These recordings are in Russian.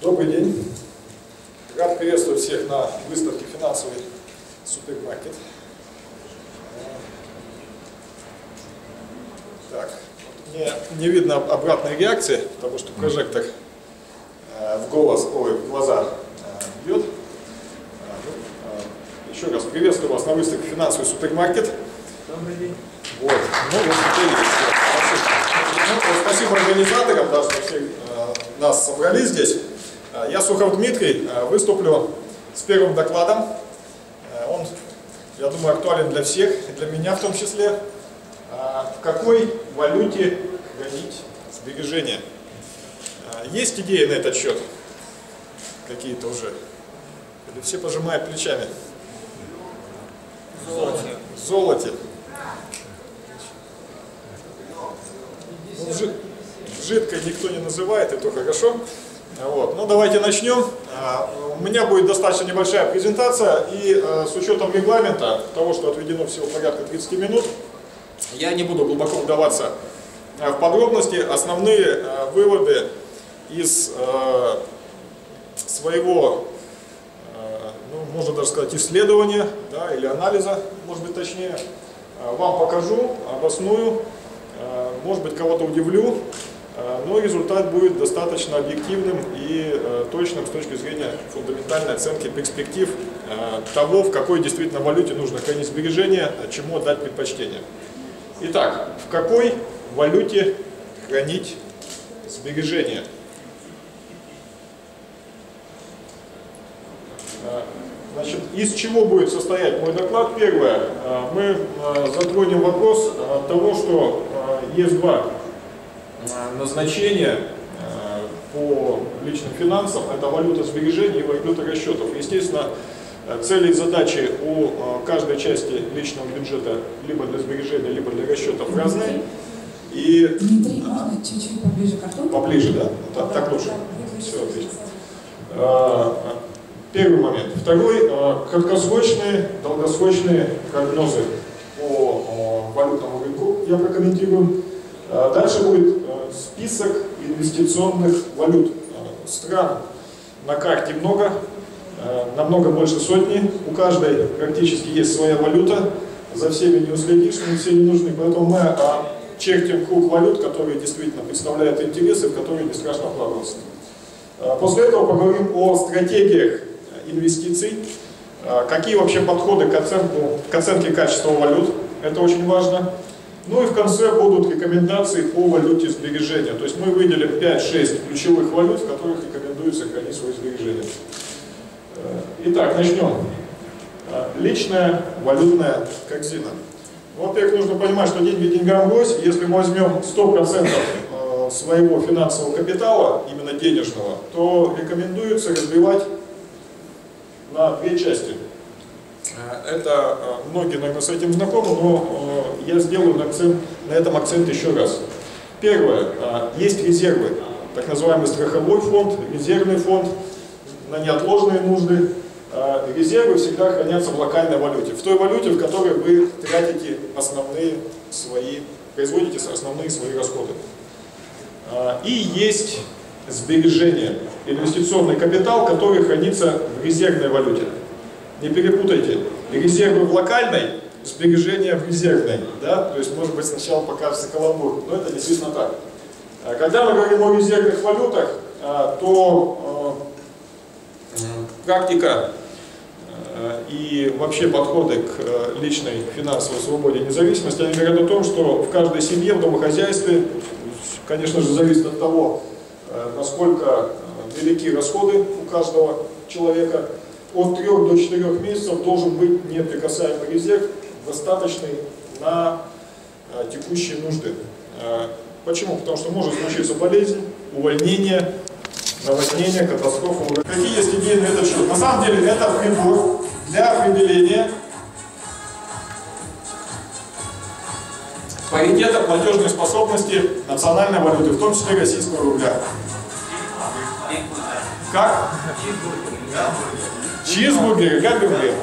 Добрый день. Рад приветствовать всех на выставке «Финансовый супермаркет». Так, мне не видно обратной реакции, потому что прожектор э, в голос, ой, в глаза э, бьет. Э, Еще раз приветствую вас на выставке «Финансовый супермаркет». Добрый день. Вот, ну вот теперь есть. Спасибо. Ну, спасибо организаторам, да, что все э, нас собрали здесь. Э, Я Сухов Дмитрий, э, выступлю с первым докладом. Он, я думаю, актуален для всех, и для меня в том числе. В какой валюте хранить сбережения? Есть идеи на этот счет? Какие-то уже? Или все пожимают плечами? Золоте. Золоте. Жи- жидкой никто не называет, это хорошо. Вот. Ну, давайте начнем. А, У меня будет достаточно небольшая презентация, и э, с учетом регламента, того, что отведено всего порядка 30 минут, я не буду глубоко вдаваться э, в подробности. Основные выводы из своего, ну, можно даже сказать, исследования да, или анализа, может быть точнее, вам покажу, обосную, может быть кого-то удивлю, э, но результат будет достаточно объективным и э, точным с точки зрения фундаментальной оценки перспектив э, того, в какой действительно валюте нужно хранить сбережения, чему отдать предпочтение. Итак, в какой валюте хранить сбережения? Э, Значит, из чего будет состоять мой доклад? Первое, э, мы э, затронем вопрос э, того, что есть два назначения э, по личным финансам. Это валюта сбережений и валюта расчетов. Естественно, э, цели и задачи у э, каждой части личного бюджета либо для сбережения, либо для расчетов разные. И Дмитрий, можно чуть-чуть поближе к рту? поближе, да? Так, так лучше. Да, Все, отлично. Э, Первый момент. Второй, краткосрочные, долгосрочные прогнозы по валютному рынку я прокомментирую. Э, Дальше будет э, список инвестиционных валют. Э, Стран на карте много, намного больше сотни. У каждой практически есть своя валюта. За всеми не уследишь, они все не нужны. Поэтому мы чертим круг валют, которые действительно представляют интересы, в которые не страшно вкладываться. После этого поговорим о стратегиях инвестиций, какие вообще подходы к, оценку, к оценке качества валют, это очень важно. Ну и в конце будут рекомендации по валюте сбережения. То есть мы выделим 5-6 ключевых валют, в которых рекомендуется хранить свои сбережения. Э, Итак, начнем. Э, Личная валютная корзина. Ну, Во-первых, нужно понимать, что деньги деньгам гвоздь. Если мы возьмем 100% э, своего финансового капитала, именно денежного, то рекомендуется разбивать на две части. Э, Это э, многие, наверное, с этим знакомы, но э, я сделаю акцент, на этом акцент еще раз. Первое. Есть резервы, так называемый страховой фонд, резервный фонд на неотложные нужды. Резервы всегда хранятся в локальной валюте, в той валюте, в которой вы тратите основные свои, производите основные свои расходы. И есть сбережения, инвестиционный капитал, который хранится в резервной валюте. Не перепутайте, резервы в локальной, сбережения в резервной. Да? То есть, может быть, сначала покажется каламбур, но это действительно так. А Когда мы говорим о резервных валютах, а, то э, практика и вообще подходы к личной финансовой свободе и независимости, они говорят о том, что в каждой семье, в домохозяйстве, конечно же, зависит от того, насколько велики расходы у каждого человека, от 3 до 4 месяцев должен быть неприкасаемый резерв, достаточный на э, текущие нужды. Э, Почему? Потому что может случиться болезнь, увольнение, наводнение, катастрофа. Какие есть идеи на этот счет? На самом деле это прибор для определения паритета платежной способности национальной валюты, в том числе российского рубля. Как? Чизбургеры, гамбургеры.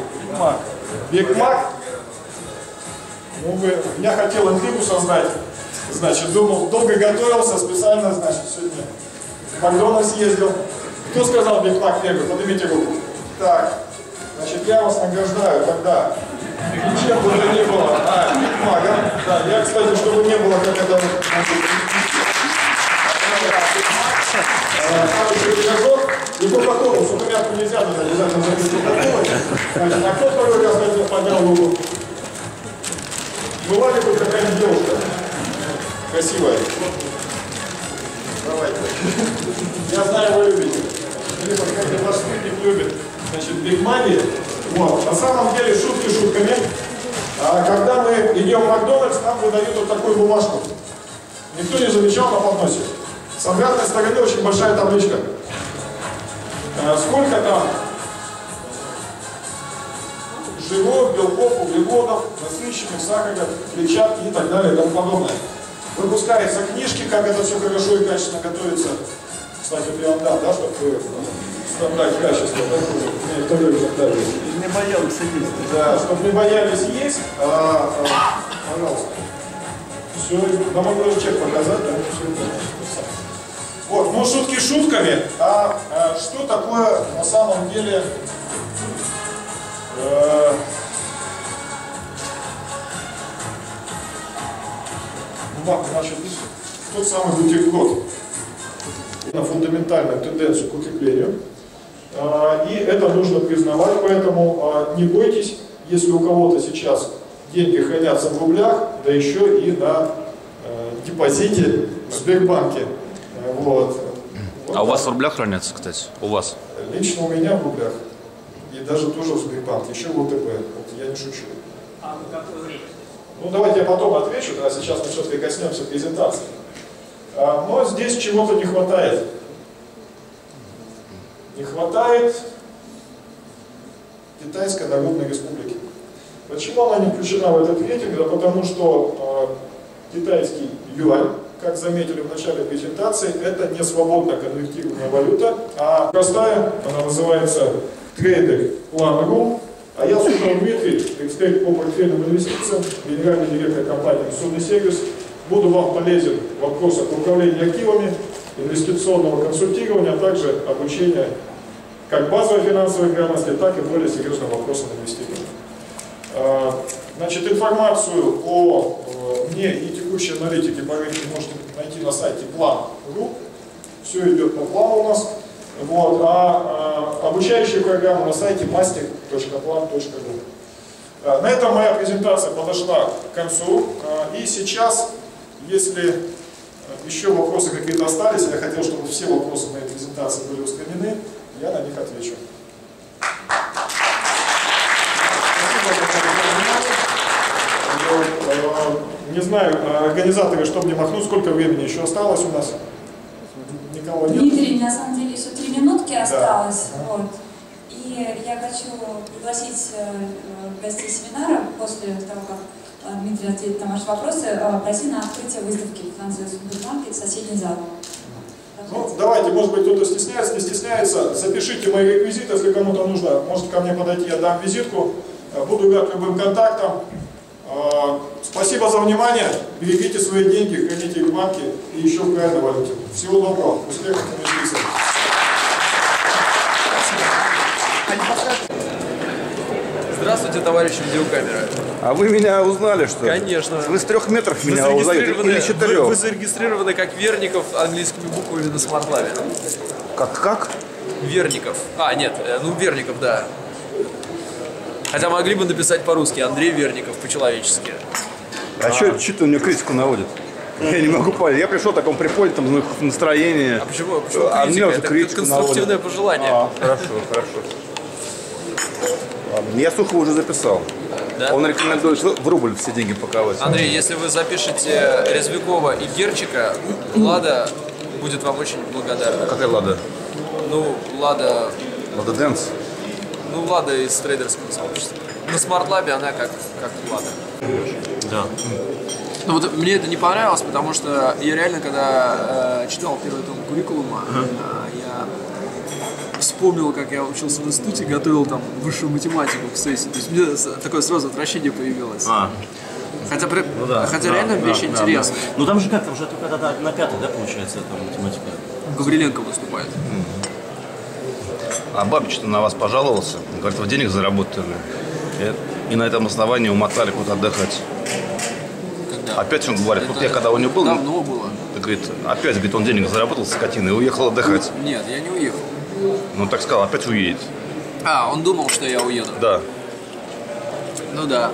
Биг Мак. Ну, вы, я хотел интригу создать. Значит, думал, долго готовился, специально, значит, сегодня в Макдональдс ездил. Кто сказал Биг Мак не был? Поднимите руку. Так, значит, я вас награждаю тогда. Чем бы то ни было. А, Биг Мак, да? Да, я, кстати, чтобы не было, как это... Там еще пирожок и кока-колу. Сухомятку нельзя, надо обязательно кока-колой. Значит, а кто второй раз поднял руку? Была какая-нибудь девушка? Красивая. Давайте. Я знаю, вы любите. Или как ваш спутник любит. Значит, Биг Маги. Вот. На самом деле, шутки шутками. Когда мы идем в Макдональдс, нам выдают вот такую бумажку. Никто не замечал на подносе. С обратной стороны очень большая табличка. А сколько там жиров, белков, углеводов, насыщенных, сахара, клетчатки и так далее и тому подобное. Выпускаются книжки, как это все хорошо и качественно готовится. Кстати, вам дам, да, чтобы вы стандарт качества, да, второй. Не боялся есть. Да, чтобы не боялись есть, а, а, пожалуйста. Все, да могу даже чек показать, да, все это. Вот, ну шутки шутками, а, а что такое на самом деле э, бумага, значит, тот самый бутерброд на фундаментальную тенденцию к укреплению. А, И это нужно признавать, поэтому а, не бойтесь, если у кого-то сейчас деньги хранятся в рублях, да еще и на э, депозите в Сбербанке. Э, Вот. А у вас в рублях хранятся, кстати? У вас? Лично у меня в рублях. И даже тоже в Сбербанке, еще в ОТБ. Вот я не шучу. А в какое время? Ну, давайте я потом отвечу, а сейчас мы все-таки коснемся презентации. А, но здесь чего-то не хватает. Не хватает Китайской Народной Республики. Почему она не включена в этот рейтинг? Да потому что э, китайский юань, как заметили в начале презентации, это не свободно конвертируемая валюта, а простая, она называется трейдер One а я Сухов Дмитрий, эксперт по портфельным инвестициям, генеральный директор компании «Судный сервис». Буду вам полезен в вопросах управления активами, инвестиционного консультирования, а также обучения как базовой финансовой грамотности, так и более серьезным вопросам инвестирования. А, Значит, информацию о э, мне и текущей аналитике по рынку можете найти на сайте plan.ru. Все идет по плану у нас. Вот. А, а обучающую программу на сайте master.plan.ru. А, На этом моя презентация подошла к концу. А, И сейчас, если э, еще вопросы какие-то остались, я хотел, чтобы все вопросы моей презентации были устранены, я на них отвечу. Спасибо Не знаю, э, организаторы, что мне махнуть, сколько времени еще осталось у нас? Никого нет? Дмитрий, на самом деле еще три минутки осталось. Вот. И я хочу пригласить э, гостей семинара после того, как э, Дмитрий ответит на ваши вопросы, пройти на открытие выставки в финансовой супермаркет соседний зал. Ну, давайте, может быть, кто-то стесняется, не стесняется. Запишите мои реквизиты, если кому-то нужно. Можете ко мне подойти, я дам визитку. Буду рад любым контактам. Э, Спасибо за внимание. Берегите свои деньги, храните их в банке и еще в правильной валюте. Всего доброго. Успехов в инвестициях. Здравствуйте, товарищи видеокамера. А вы меня узнали, что ли? Конечно. Вы с трех метров Вы меня узнаете? зарегистрированы, Или вы, четырех? вы зарегистрированы как Верников английскими буквами на смартлаве. Как, как? Верников. А, нет, э, ну Верников, да. Хотя могли бы написать по-русски Андрей Верников по-человечески. А, что ты у меня критику наводит? Я не могу понять. Я пришел в таком приподнятом настроении. А почему, почему А критика? мне уже Это критику конструктивное наводят. пожелание. А, хорошо, хорошо. Ладно, Я Сухого уже записал. Да? Он рекомендует в рубль все деньги паковать. Андрей, если вы запишете Резвикова и Герчика, Лада будет вам очень благодарна. Какая Лада? Ну, Лада, Лада Дэнс? Ну, Лада из трейдерского сообщества. На смартлабе она как, как Лада. Да. Ну вот мне это не понравилось, потому что я реально, когда э, читал первый том куррикулума, э, я вспомнил, как я учился в институте, готовил там высшую математику к сессии. То есть мне такое сразу отвращение появилось. А, Хотя, при- Ну да. хотя да, реально да, вещь да, интересная. да. Ну там же как, там же только на, на пятый, да, получается, там математика. Гавриленко выступает. А Бабич-то на вас пожаловался. Говорит, вы денег заработали. И, на этом основании умотали куда отдыхать. Когда? Опять он говорит, вот я когда у него был, Давно было. говорит, опять, говорит, он денег заработал, скотина, и уехал отдыхать. Нет, я не уехал. Ну так сказал, опять уедет. А, он думал, что я уеду. Да. Ну да.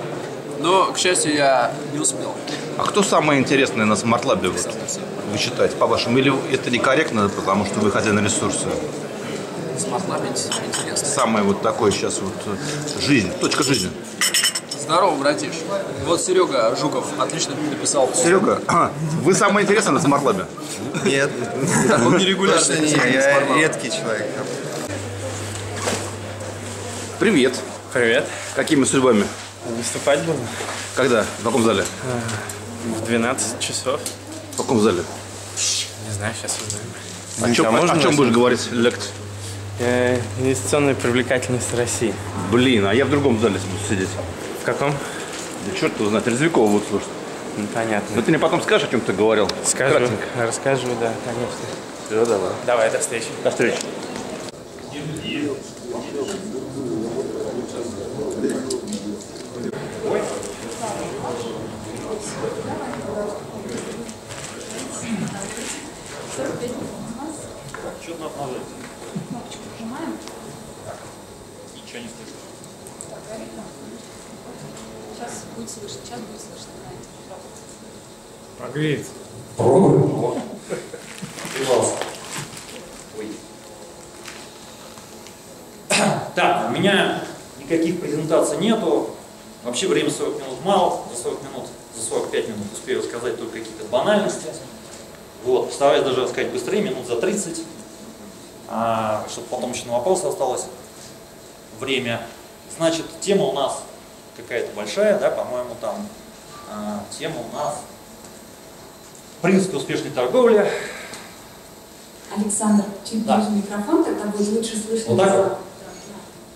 Но, к счастью, я не успел. А кто самое интересное на смартлабе вот, вы считаете, по-вашему? Или это некорректно, потому что вы хозяин ресурса? Смартлаб интересно. Самое вот такое сейчас вот э, жизнь, точка жизни. Здорово, братиш. Вот Серега Жуков отлично написал. пост. Серега, вы самое интересное на смартлабе? Нет, Он не пишет я, редкий человек. Привет. Привет. Какими судьбами? Выступать буду Когда? В каком зале? в 12 часов. В каком зале? Не знаю, сейчас узнаем. О чем, А можно о чем будешь говорить, лект? Э, Инвестиционная привлекательность России. Блин, а я в другом зале буду сидеть. В каком? Да черт его знает, Резвикова вот слушать. Ну, понятно. Ну ты мне потом скажешь, о чем ты говорил? Скажу, Кратенько. расскажу, да, конечно. Все, давай. Давай, до встречи. До встречи. Будет слышно, сейчас будет слышно. Погреется. Так, у меня никаких презентаций нету. Вообще время 40 минут мало. За 40 минут, за 45 минут успею сказать только какие-то банальности. Вот, постараюсь даже рассказать быстрее, минут за 30. А, чтобы потом еще на вопросы осталось время. Значит, тема у нас какая-то большая, да, по-моему, там а, тема у нас принципы успешной торговли. Александр, чуть Да. ближе микрофон, тогда будет лучше слышно. Вот так вот?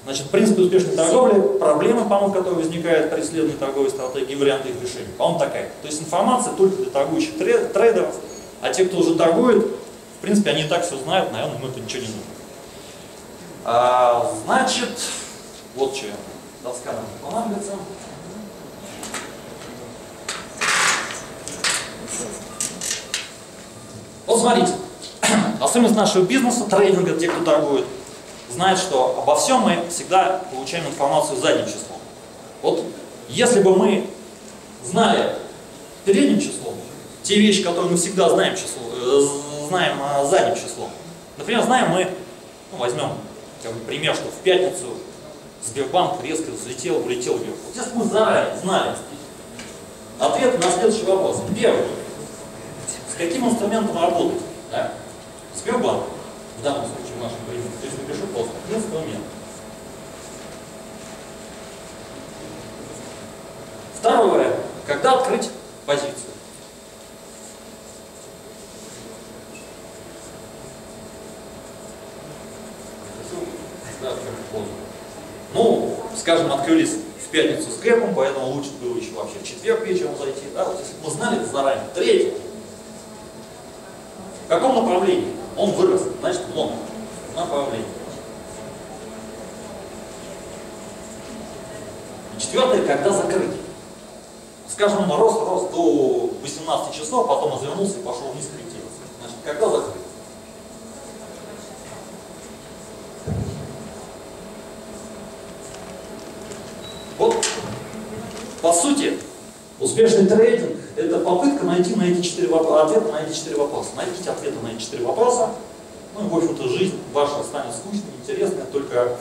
Значит, принципы успешной торговли, проблемы, по-моему, которые возникают при исследовании торговой стратегии, варианты их решения. По-моему, такая. То есть информация только для торгующих тре- трейдеров, а те, кто уже торгует, в принципе, они и так все знают, наверное, им это ничего не нужно. А, значит, вот что доска нам понадобится. Вот смотрите, особенность нашего бизнеса, трейдинга, те, кто торгует, знают, что обо всем мы всегда получаем информацию задним числом. Вот если бы мы знали передним числом, те вещи, которые мы всегда знаем, число, э, знаем э, задним числом. Например, знаем мы, ну, возьмем как бы, пример, что в пятницу Сбербанк резко взлетел, улетел вверх. Бы мы заранее знали ответ на следующий вопрос. Первый. С каким инструментом работать? Да? Сбербанк, в данном случае, в нашем примере. То есть напишу просто инструмент. Второе. Когда открыть позицию? Да, как поздно. Ну, скажем, открылись в пятницу с гэпом, поэтому лучше было еще вообще в четверг вечером зайти. Да? Вот если бы мы знали заранее. Третье. В каком направлении? Он вырос, значит, лонг. Направление. И четвертое, когда закрыть. Скажем, он рос, рос до 18 часов, потом развернулся и пошел вниз корректироваться. Значит, когда закрыть? Вот, по сути, успешный трейдинг – это попытка найти на эти четыре вопроса, ответа на эти четыре вопроса. Найдите ответы на эти четыре вопроса, ну и, в общем-то, жизнь ваша станет скучной, интересной, только,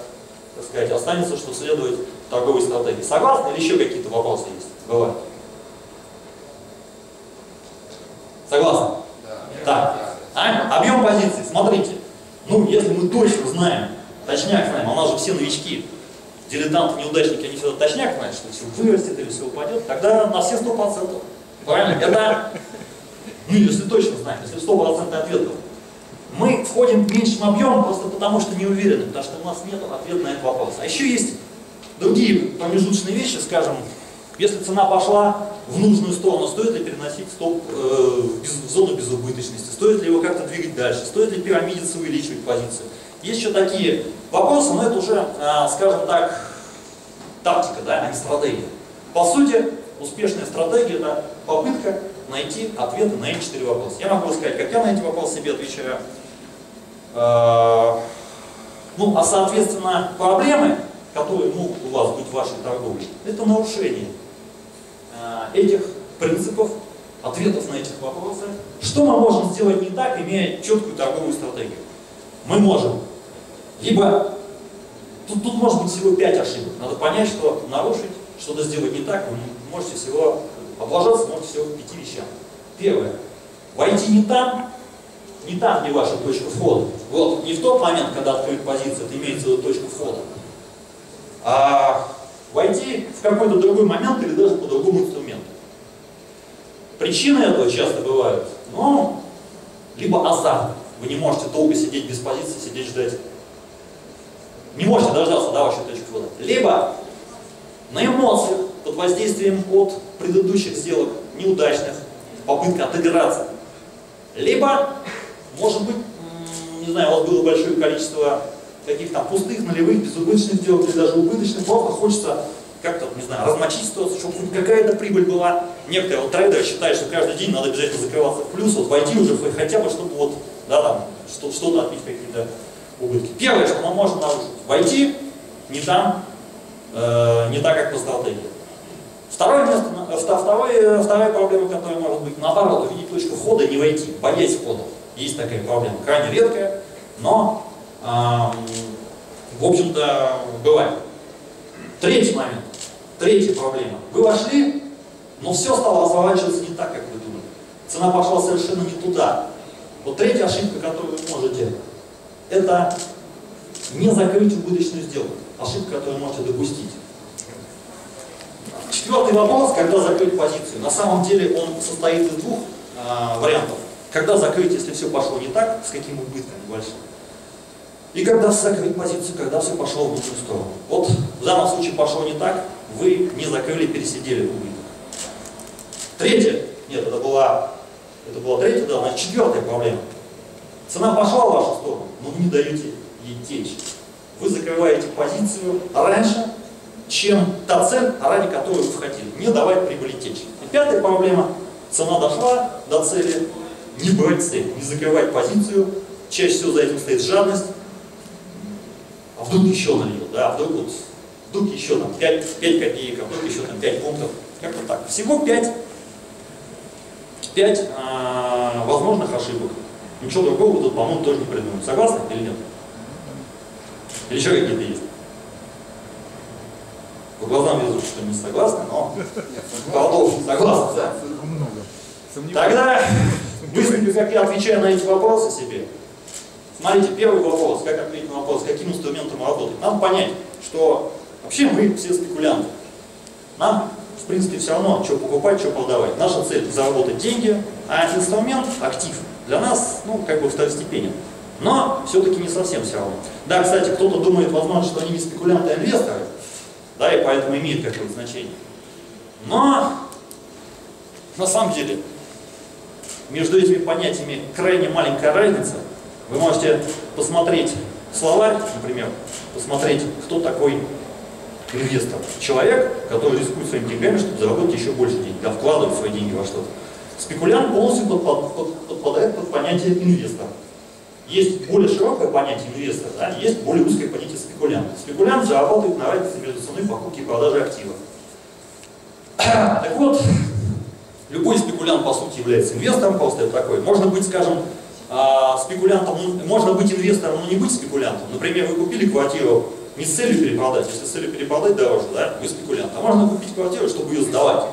так сказать, останется, что следует торговой стратегии. Согласны или еще какие-то вопросы есть? Бывают. Согласны? Так. А? Объем позиций. Смотрите. Ну, если мы точно знаем, точняк знаем, а у нас же все новички, дилетанты, неудачники, они всегда точняк знают, что все вырастет или все упадет, тогда на все сто процентов. Правильно? Это, ну, если точно знаем, если стопроцентный ответ был. Мы входим меньшим объемом просто потому, что не уверены, потому что у нас нет ответа на этот вопрос. А еще есть другие промежуточные вещи, скажем, Если цена пошла в нужную сторону, стоит ли переносить стоп э, в, без- в зону безубыточности, стоит ли его как-то двигать дальше, стоит ли пирамидиться, увеличивать позицию. Есть еще такие вопросы, но это уже, а, скажем так, тактика, да, а не стратегия. По сути, успешная стратегия – это попытка найти ответы на эти четыре вопроса. Я могу сказать, как я на эти вопросы себе отвечаю. А, Ну, а соответственно, проблемы, которые могут у вас быть в вашей торговле, это нарушение а, этих принципов, ответов на этих вопросы. Что мы можем сделать не так, имея четкую торговую стратегию? Мы можем либо Тут, тут может быть всего 5 ошибок. Надо понять, что нарушить, что-то сделать не так, вы можете всего облажаться, можете всего в пяти. Первое. Войти не там, не там, где ваша точка входа. Вот, не в тот момент, когда открыт позиция, это имеется в виду точку входа. А войти в какой-то другой момент или даже по другому инструменту. Причины этого часто бывают, ну, либо азарт. Вы не можете долго сидеть без позиции, сидеть ждать не можете дождаться до вашей точки входа. Либо на эмоциях, под воздействием от предыдущих сделок, неудачных, попытка отыграться. Либо, может быть, не знаю, у вас было большое количество каких-то там пустых, нулевых, безубыточных сделок или даже убыточных, просто хочется как-то, не знаю, размочить ситуацию, чтобы хоть какая-то прибыль была. Некоторые вот трейдеры считают, что каждый день надо обязательно закрываться в плюс, вот войти уже хотя бы, чтобы вот, да, там, что- что-то отбить какие-то убытки. Первое, что мы можем нарушить, войти не там, э, не так, как по стратегии. Второе место, вто- второе, вторая проблема, которая может быть, наоборот, увидеть точку входа не войти, боясь входа. Есть такая проблема, крайне редкая, но, ам, в общем-то, бывает. Третий момент, третья проблема. Вы вошли, но все стало разворачиваться не так, как вы думали. Цена пошла совершенно не туда. Вот третья ошибка, которую вы можете это не закрыть убыточную сделку. Ошибка, которую можете допустить. Четвертый вопрос, когда закрыть позицию. На самом деле он состоит из двух а, вариантов. Когда закрыть, если все пошло не так, с каким убытком небольшим. И когда закрыть позицию, когда все пошло в нужную сторону. Вот в данном случае пошло не так, вы не закрыли, пересидели убыток. Третье, нет, это была, это была третья, да, значит четвертая проблема. Цена пошла в вашу сторону, но вы не даете ей течь. Вы закрываете позицию раньше, чем та цель, ради которой вы входили. Не давать прибыли течь. И пятая проблема. Цена дошла до цели, не брать цель, не закрывать позицию. Чаще всего за этим стоит жадность. А вдруг еще налил, да, а вдруг вот, вдруг еще там 5, 5 копеек, а вдруг еще там 5 пунктов. Как-то так. Всего 5, 5 а, возможных ошибок. Ничего другого вы тут, по-моему, тоже не придумали. Согласны или нет? Или еще какие-то есть? По глазам вижу, что не согласны, но продолжим. Согласны, да? Тогда быстренько, как я отвечаю на эти вопросы себе. Смотрите, первый вопрос, как ответить на вопрос, каким инструментом работать. Надо понять, что вообще мы все спекулянты. Нам, в принципе, все равно, что покупать, что продавать. Наша цель – заработать деньги, а инструмент, актив, для нас, ну, как бы второстепенен. Но все-таки не совсем все равно. Да, кстати, кто-то думает, возможно, что они не спекулянты, а инвесторы, да, и поэтому имеет какое-то значение. Но на самом деле между этими понятиями крайне маленькая разница. Вы можете посмотреть словарь, например, посмотреть, кто такой инвестор. Человек, который рискует своими деньгами, чтобы заработать еще больше денег, да, вкладывать свои деньги во что-то. Спекулянт полностью подпад- под- подпадает под понятие инвестора. Есть более широкое понятие инвестора, да, есть более узкое понятие спекулянта. Спекулянт зарабатывает на разнице между ценой покупки и продажи активов. Так вот, любой спекулянт по сути является инвестором, просто это такой. Можно быть, скажем, а, спекулянтом, ну, можно быть инвестором, но не быть спекулянтом. Например, вы купили квартиру не с целью перепродать, если с целью перепродать дороже, да, вы спекулянт. А можно купить квартиру, чтобы ее сдавать,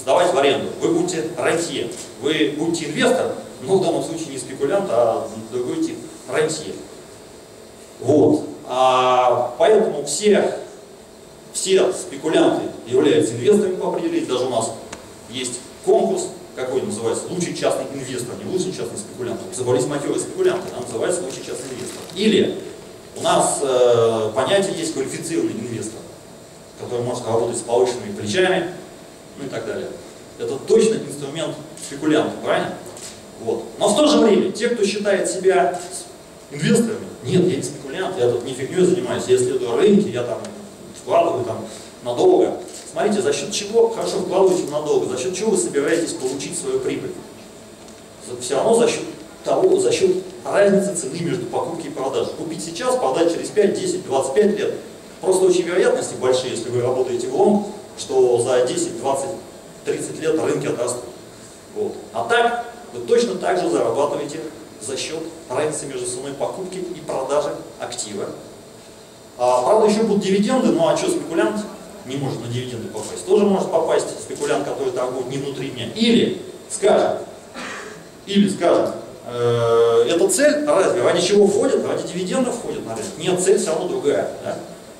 сдавать в аренду. Вы будете рантье, вы будете инвестор, но в данном случае не спекулянт, а другой тип рантье. Вот. А, поэтому все, все спекулянты являются инвесторами по определению. Даже у нас есть конкурс, какой называется, лучший частный инвестор, не лучший частный спекулянт. Собрались матерые спекулянты, она называется лучший частный инвестор. Или у нас э, понятие есть квалифицированный инвестор, который может работать с повышенными плечами, ну и так далее. Это точно инструмент спекулянта, правильно? Вот. Но в то же время, те, кто считает себя инвесторами, нет, я не спекулянт, я тут не фигней занимаюсь, я исследую рынки, я там вкладываю там надолго. Смотрите, за счет чего хорошо вкладываете надолго, за счет чего вы собираетесь получить свою прибыль? Все равно за счет того, за счет разницы цены между покупкой и продажей. Купить сейчас, продать через 5, 10, 25 лет. Просто очень вероятности большие, если вы работаете в лонг, что за 10, 20, 30 лет рынки отрастут. Вот. А так, вы точно так же зарабатываете за счет разницы между ценой покупки и продажи актива. А, правда, еще будут дивиденды, ну а что, спекулянт не может на дивиденды попасть? Тоже может попасть спекулянт, который торгует не внутри дня. Или, скажем, или, скажем, э, эта цель, разве ради чего входит? Ради дивидендов входит на рынок. Нет, цель все равно другая. Да?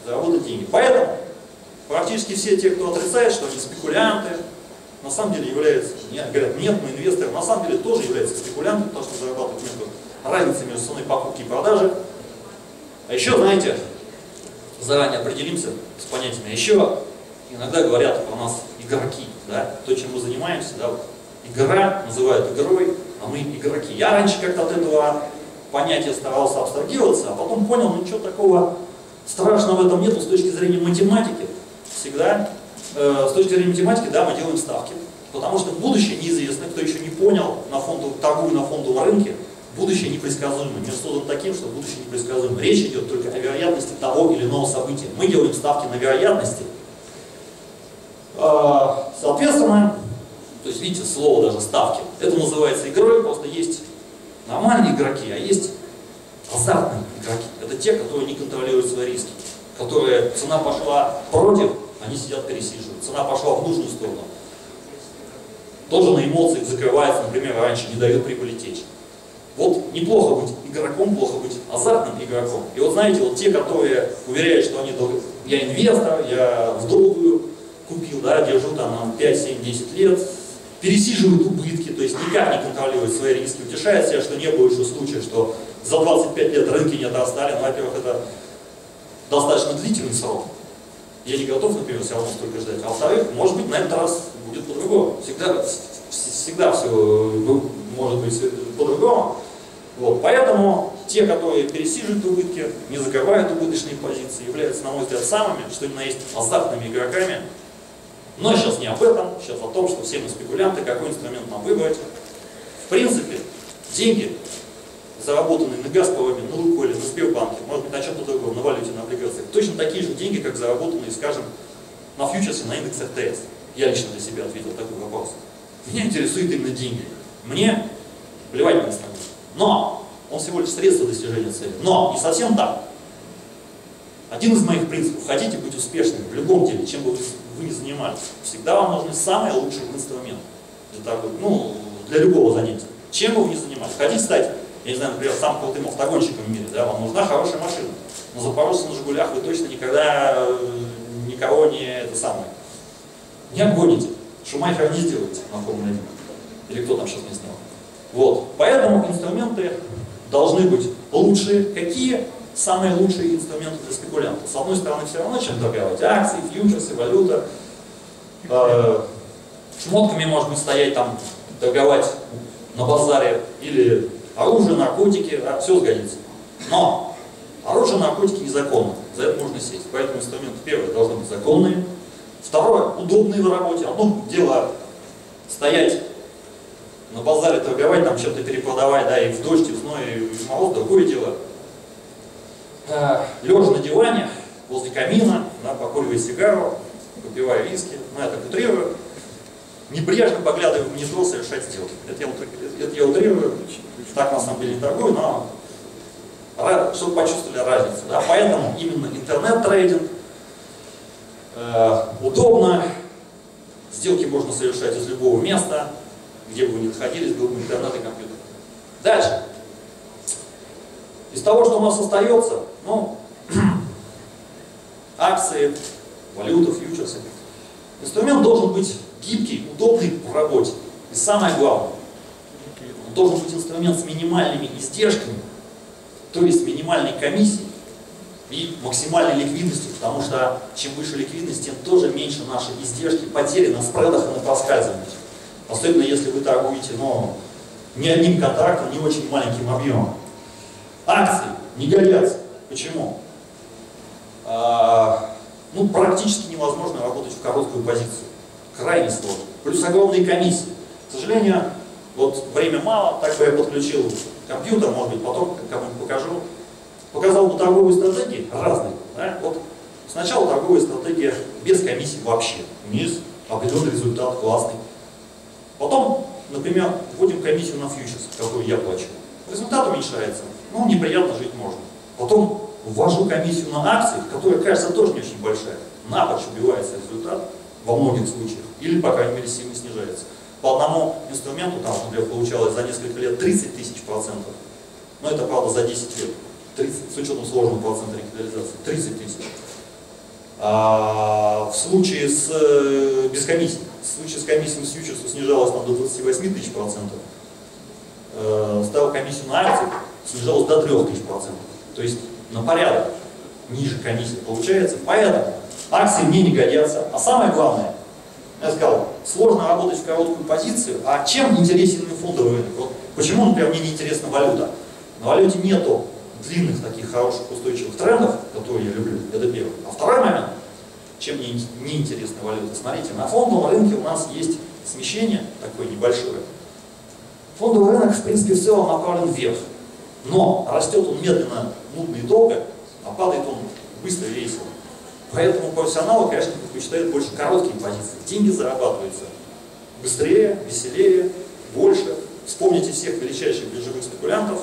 Заработать деньги. Поэтому практически все те, кто отрицает, что они спекулянты, на самом деле являются, нет, говорят, нет, мы инвесторы, на самом деле тоже являются спекулянтами, потому что зарабатывают между разницей между ценой покупки и продажи. А еще, знаете, заранее определимся с понятиями. А еще иногда говорят про нас игроки, да, то, чем мы занимаемся, да, вот, игра называют игрой, а мы игроки. Я раньше как-то от этого понятия старался абстрагироваться, а потом понял, ну ничего такого страшного в этом нету с точки зрения математики. Всегда э, с точки зрения математики, да, мы делаем ставки, потому что будущее неизвестно, кто еще не понял на фондовом, торгуя на фондовом рынке, будущее непредсказуемо. Мир создан таким, что будущее непредсказуемо. Речь идет только о вероятности того или иного события. Мы делаем ставки на вероятности. А, соответственно, то есть видите слово даже ставки, это называется игрой, просто есть нормальные игроки, а есть азартные игроки. Это те, которые не контролируют свои риски, которые цена пошла против, они сидят пересиживают. Цена пошла в нужную сторону. Тоже на эмоциях закрывается, например, раньше не дает прибыли течь. Вот неплохо быть игроком, плохо быть азартным игроком. И вот знаете, вот те, которые уверяют, что они, я инвестор, я в долгую купил, да, держу там на 5, 7, 10 лет, пересиживают убытки, то есть никак не контролируют свои риски, утешает себя, что не было еще случая, что за 25 лет рынки не отрастали, ну, во-первых, это достаточно длительный срок. Я не готов, например, все равно столько ждать. А во-вторых, может быть, на этот раз будет по-другому. Всегда, всегда все может быть по-другому. Вот. Поэтому те, которые пересиживают убытки, не закрывают убыточные позиции, являются, на мой взгляд, самыми, что именно есть азартными игроками. Но сейчас не об этом, сейчас о том, что все мы спекулянты, какой инструмент нам выбрать. В принципе, деньги, заработанные на Газпроме, на Лукойле, на Сбербанке, может быть, на чем-то другом, на валюте, на облигациях, точно такие же деньги, как заработанные, скажем, на фьючерсе, на индекс РТС. Я лично для себя ответил такой вопрос. Меня интересуют именно деньги. Мне плевать на инструмент. Но он всего лишь средство достижения цели. Но не совсем так. Один из моих принципов, хотите быть успешным в любом деле, чем бы вы ни занимались, всегда вам нужны самые лучшие инструменты для, того, ну, для любого занятия. Чем бы вы ни занимались. Хотите стать, я не знаю, например, самым крутым автогонщиком в мире, да, вам нужна хорошая машина. На Запорожце, на Жигулях вы точно никогда э, никого не это самое, не обгоните. Шумахера не сделаете на Формуле 1. Или кто там сейчас не снял. Вот. Поэтому инструменты должны быть лучшие. Какие самые лучшие инструменты для спекулянтов? С одной стороны, все равно чем торговать. Акции, фьючерсы, валюта. Э, шмотками, может быть, стоять там, торговать на базаре. Или оружие, наркотики. Все сгодится. Но оружие, наркотики незаконны. За это можно сесть. Поэтому инструменты, первое, должны быть законные. Второе, удобные в работе. Одно дело стоять на базаре торговать, там что-то перепродавать, да, и в дождь, и в зной, и в мороз, другое дело. Лежа на диване, возле камина, да, покуривая сигару, попивая виски, ну, я так утрирую, небрежно поглядывая в монитор, совершать сделки. Это я, это я утрирую, так на самом деле не торгую, но чтобы почувствовали разницу. Да? Поэтому именно интернет-трейдинг э, удобно, сделки можно совершать из любого места, где бы вы ни находились, был бы интернет и компьютер. Дальше. Из того, что у нас остается, ну, акции, валюта, фьючерсы. Инструмент должен быть гибкий, удобный в работе. И самое главное, он должен быть инструмент с минимальными издержками, то есть минимальной комиссией и максимальной ликвидностью, потому что чем выше ликвидность, тем тоже меньше наши издержки, потери на спредах и на проскальзывании. Особенно если вы торгуете, ну, не одним контрактом, не очень маленьким объемом. Акции не годятся. Почему? А, ну, практически невозможно работать в короткую позицию. Крайне сложно. Плюс огромные комиссии. К сожалению, вот время мало, так бы я подключил компьютер, может быть, потом кому-нибудь покажу. Показал бы торговые стратегии разные. Да? Вот сначала торговая стратегия без комиссии вообще. Вниз, определенный результат, классный. Потом, например, вводим комиссию на фьючерс, которую я плачу. Результат уменьшается. Ну, неприятно жить можно. Потом ввожу комиссию на акции, которая, кажется, тоже не очень большая. Напрочь убивается результат во многих случаях. Или, по крайней мере, сильно снижается. По одному инструменту, там, например, получалось за несколько лет 30 тысяч процентов. Но это, правда, за 10 лет. 30, с учетом сложного процента рекапитализации. 30 тысяч. А, в случае с э, без комиссии, в случае с комиссией с фьючерсу снижалось там, до 28 тысяч процентов. Э, ставка комиссию на акции снижалась до 3 тысяч процентов. То есть на порядок ниже комиссия получается. Поэтому акции мне не годятся. А самое главное, я сказал, сложно работать в короткую позицию, а чем интересен фондовый рынок? Вот почему, например, мне не интересна валюта? На валюте нету длинных таких хороших устойчивых трендов, которые я люблю, это первый. А второй момент, чем мне не интересна валюта, смотрите, на фондовом рынке у нас есть смещение такое небольшое. Фондовый рынок, в принципе, в целом направлен вверх, но растет он медленно, нудно и долго, а падает он быстро и весело. Поэтому профессионалы, конечно, предпочитают больше короткие позиции. Деньги зарабатываются быстрее, веселее, больше. Вспомните всех величайших биржевых спекулянтов,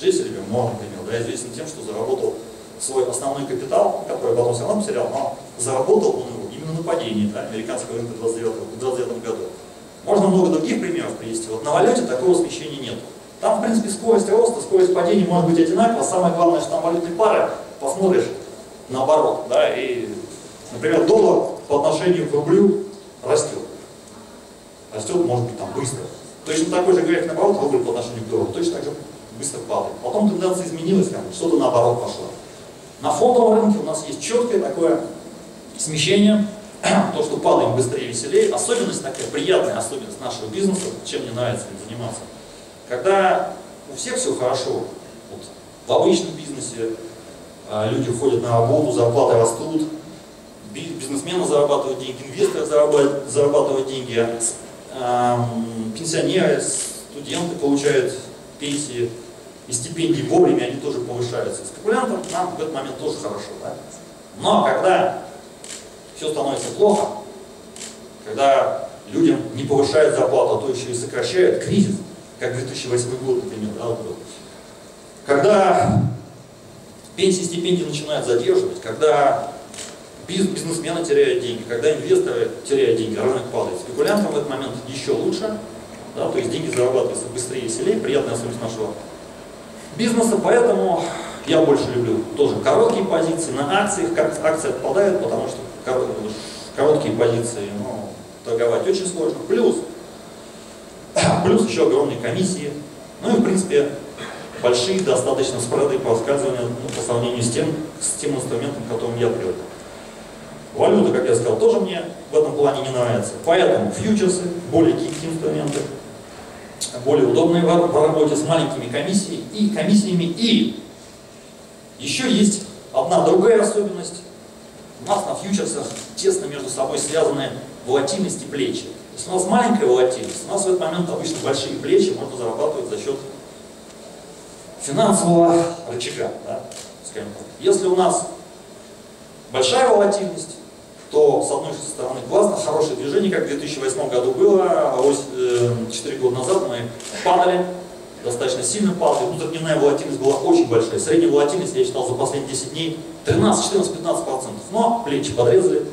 Джесси Левермор, например, да, известен тем, что заработал свой основной капитал, который потом все равно потерял, но заработал он его именно на падении да, американского рынка в 2029 году. Можно много других примеров привести. Вот на валюте такого смещения нет. Там, в принципе, скорость роста, скорость падения может быть одинакова. Самое главное, что там валютные пары, посмотришь, наоборот. Да, и, например, доллар по отношению к рублю растет. Растет, может быть, там быстро. Точно такой же график наоборот, рубль по отношению к доллару, точно так же быстро падает. Потом тенденция изменилась, что-то наоборот пошло. На фондовом рынке у нас есть четкое такое смещение, то, что падаем быстрее и веселее. Особенность такая, приятная особенность нашего бизнеса, чем мне нравится им заниматься. Когда у всех все хорошо, вот, в обычном бизнесе люди ходят на работу, зарплаты растут, бизнесмены зарабатывают деньги, инвесторы зарабатывают, зарабатывают деньги, а, пенсионеры, студенты получают пенсии и стипендии вовремя, они тоже повышаются. Спекулянтам нам в этот момент тоже хорошо. Да? Но когда все становится плохо, когда людям не повышают зарплату, а то еще и сокращают, кризис, как 2008 год, например, да, вот был. когда пенсии стипендии начинают задерживать, когда бизнесмены теряют деньги, когда инвесторы теряют деньги, рынок падает. Спекулянтам в этот момент еще лучше, да, то есть деньги зарабатываются быстрее и веселее, приятная особенность нашего бизнеса, поэтому я больше люблю тоже короткие позиции на акциях, как акции отпадают, потому что короткие позиции ну, торговать очень сложно. Плюс, плюс еще огромные комиссии, ну и в принципе большие достаточно спреды по рассказыванию ну, по сравнению с тем, с тем инструментом, к я привык. Валюта, как я сказал, тоже мне в этом плане не нравится. Поэтому фьючерсы, более гибкие инструменты, более удобные в работе с маленькими комиссиями и комиссиями. И еще есть одна другая особенность. У нас на фьючерсах тесно между собой связаны волатильность и плечи. То есть у нас маленькая волатильность, у нас в этот момент обычно большие плечи можно зарабатывать за счет финансового рычага. Да, скажем так. Если у нас большая волатильность, то, с одной стороны, классно, хорошее движение, как в 2008 году было, а 4 года назад мы падали, достаточно сильно падали, внутридневная волатильность была очень большая, средняя волатильность, я считал, за последние 10 дней 13, 14, 15 процентов, но плечи подрезали,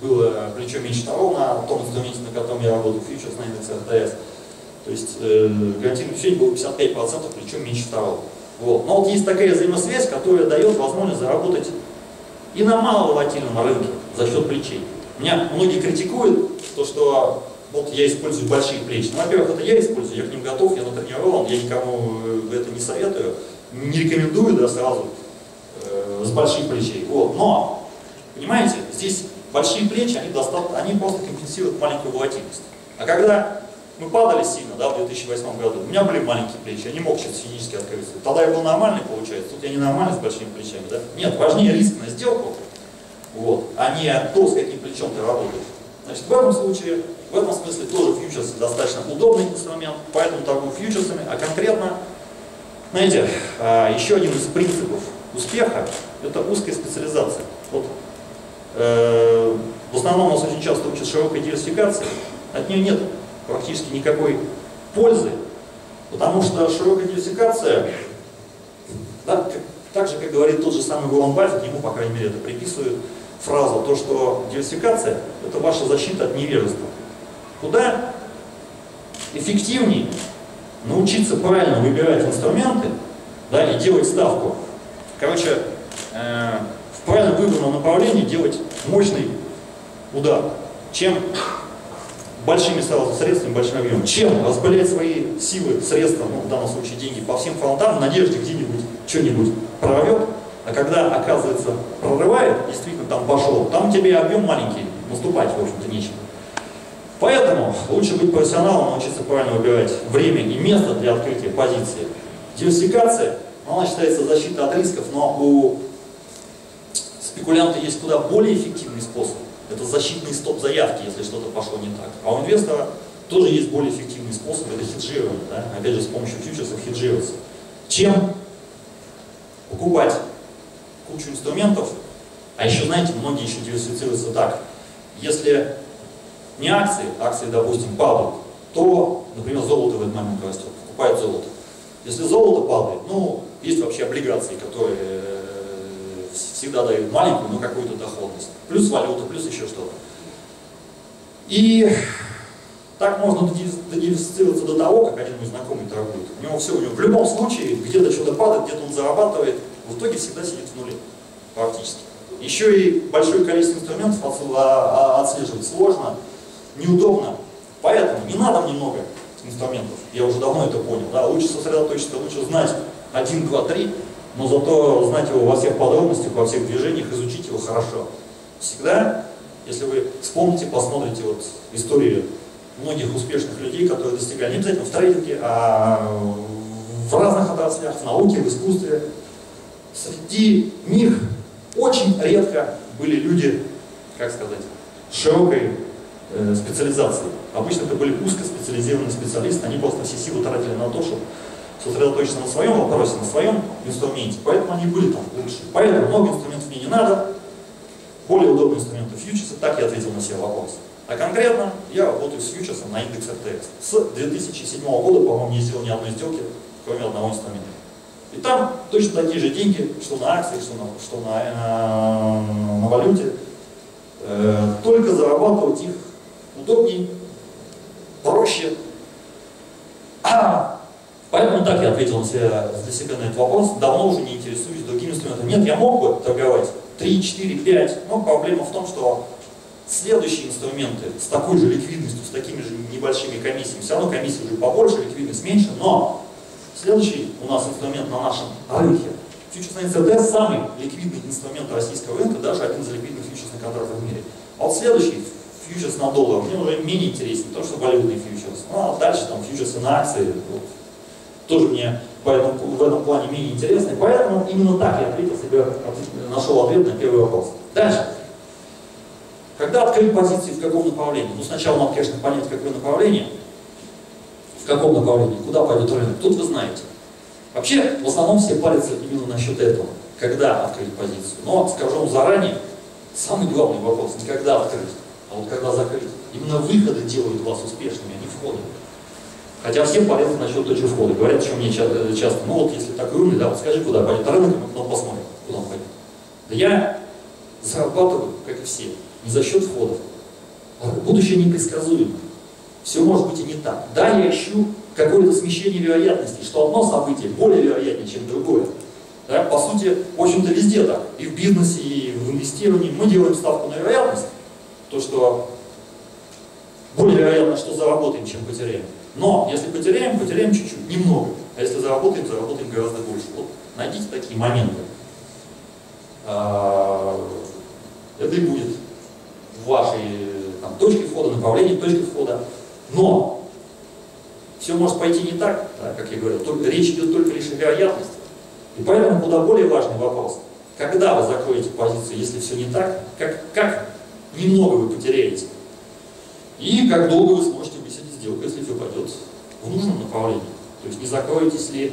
было плечо меньше второго на том инструменте, на котором я работаю, фьючерс на индексе РТС, то есть э, гарантийный течение было 55 процентов, плечо меньше второго. Вот. Но вот есть такая взаимосвязь, которая дает возможность заработать и на маловолатильном рынке за счет плечей. Меня многие критикуют, то, что вот я использую большие плечи. Ну, во-первых, это я использую, я к ним готов, я натренирован, я никому э, это не советую, не рекомендую, да, сразу. э, с больших плечей. Вот. Но, понимаете, здесь большие плечи, они, достаточно, они просто компенсируют маленькую волатильность. А когда мы падали сильно, да, в 2008 году, у меня были маленькие плечи, я не мог сейчас физически открыться. Тогда я был нормальный, получается, тут я не нормальный с большими плечами, да? Нет, важнее риск на сделку, вот, а не то, с каким плечом ты работаешь. Значит, в этом случае, в этом смысле тоже фьючерсы достаточно удобный инструмент, поэтому торгую фьючерсами, а конкретно, знаете, а, еще один из принципов успеха – это узкая специализация. Вот, э, в основном нас очень часто учат широкой диверсификации, от нее нет практически никакой пользы, потому что широкая диверсификация, да, так же, как говорит тот же самый Уоррен Баффет, ему, по крайней мере, это приписывают, фразу, то, что диверсификация – это ваша защита от невежества. Куда эффективнее научиться правильно выбирать инструменты да, и делать ставку. Короче, э, в правильно выбранном направлении делать мощный удар, чем большими средствами, большим объемом, чем распылять свои силы, средства, ну, в данном случае деньги, по всем фронтам, в надежде где-нибудь что-нибудь прорвет, а когда, оказывается, прорывает, действительно там пошел, там тебе объем маленький, наступать, в общем-то, нечем. Поэтому лучше быть профессионалом, научиться правильно выбирать время и место для открытия позиции. Диверсификация, она считается защитой от рисков, но у спекулянта есть куда более эффективный способ. Это защитный стоп-заявки, если что-то пошло не так. А у инвестора тоже есть более эффективный способ, это хеджирование. Да? Опять же, с помощью фьючерсов хеджироваться. Чем покупать кучу инструментов, а еще, знаете, многие еще диверсифицируются так. Если не акции, акции, допустим, падают, то, например, золото в этот момент растет, покупают золото. Если золото падает, ну, есть вообще облигации, которые всегда дают маленькую, но какую-то доходность. Плюс валюта, плюс еще что-то. И так можно додиверсифицироваться до того, как один мой знакомый торгует. У него все, у него в любом случае где-то что-то падает, где-то он зарабатывает, в итоге всегда сидит в нуле, практически. Еще и большое количество инструментов а, отслеживать сложно, неудобно. Поэтому не надо мне много инструментов, я уже давно это понял. Да? Лучше сосредоточиться, лучше знать один, два, три, но зато знать его во всех подробностях, во всех движениях, изучить его хорошо. Всегда, если вы вспомните, посмотрите вот истории многих успешных людей, которые достигали не обязательно в трейдинге, а в разных отраслях, в науке, в искусстве, среди них очень редко были люди, как сказать, широкой э, специализации. Обычно это были узкоспециализированные специалисты, они просто все силы тратили на то, чтобы сосредоточиться на своем вопросе, на своем инструменте, поэтому они были там лучше. Поэтому много инструментов мне не надо, более удобные инструменты фьючерса, так я ответил на все вопросы. А конкретно я работаю с фьючерсом на индекс RTX. С 2007 года, по-моему, не сделал ни одной сделки, кроме одного инструмента. И там точно такие же деньги, что на акции, что на, что на, э, на валюте. Э, только зарабатывать их удобнее, проще. А, поэтому так я ответил на себя, для себя на этот вопрос. Давно уже не интересуюсь другими инструментами. Нет, я мог бы торговать 3, 4, 5, но проблема в том, что следующие инструменты с такой же ликвидностью, с такими же небольшими комиссиями, все равно комиссии уже побольше, ликвидность меньше, но Следующий у нас инструмент на нашем рынке. Фьючерсный ЦД самый ликвидный инструмент российского рынка, даже один из ликвидных фьючерсных контрактов в мире. А вот следующий фьючерс на доллар мне уже менее интересен, потому что валютный фьючерс. Ну а дальше там фьючерсы на акции, вот, тоже мне поэтому, в этом плане менее интересны. Поэтому именно так я ответил себе, нашел ответ на первый вопрос. Дальше. Когда открыть позиции в каком направлении? Ну сначала надо, конечно, понять, какое направление в каком направлении, куда пойдет рынок, тут вы знаете. Вообще, в основном все парятся именно насчет этого, когда открыть позицию. Но, скажу вам заранее, самый главный вопрос не когда открыть, а вот когда закрыть. Именно выходы делают вас успешными, а не входы. Хотя все парятся насчет точки входа. Говорят, что мне э, часто, ну вот если такой умный, да, вот скажи, куда пойдет рынок, мы потом посмотрим, куда он пойдет. Да я зарабатываю, как и все, не за счет входов. Будущее непредсказуемо все может быть и не так. Да, я ищу какое-то смещение вероятности, что одно событие более вероятнее, чем другое. Да, по сути, в общем-то, везде так. И в бизнесе, и в инвестировании мы делаем ставку на вероятность. То, что более вероятно, что заработаем, чем потеряем. Но если потеряем, потеряем чуть-чуть, немного. А если заработаем, заработаем гораздо больше. Вот найдите такие моменты. а, это и будет вашей там, точке входа, направлении точки входа. Но все может пойти не так, да, как я говорил, только, речь идет только лишь о вероятности. И поэтому куда более важный вопрос, когда вы закроете позицию, если все не так, как, как немного вы потеряете, и как долго вы сможете сделку, если все пойдет в нужном направлении. То есть не закроетесь ли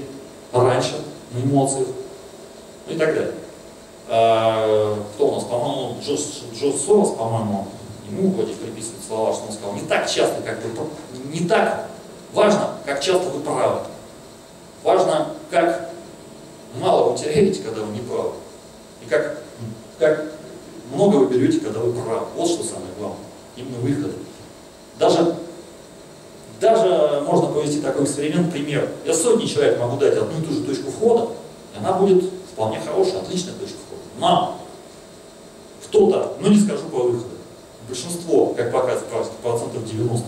раньше на эмоциях, ну и так далее. А, кто у нас, по-моему, Джо, Джо Сорос, по-моему, ему вроде приписывают слова, что он сказал, не так часто, как вы, не так важно, как часто вы правы. Важно, как мало вы теряете, когда вы не правы. И как, как много вы берете, когда вы правы. Вот что самое главное. Именно выходы. Даже, даже можно провести такой эксперимент, пример. Я сотни человек могу дать одну и ту же точку входа, и она будет вполне хорошая, отличная точка входа. Но кто-то, ну не скажу по выходу, большинство, как показывает практика, процентов 90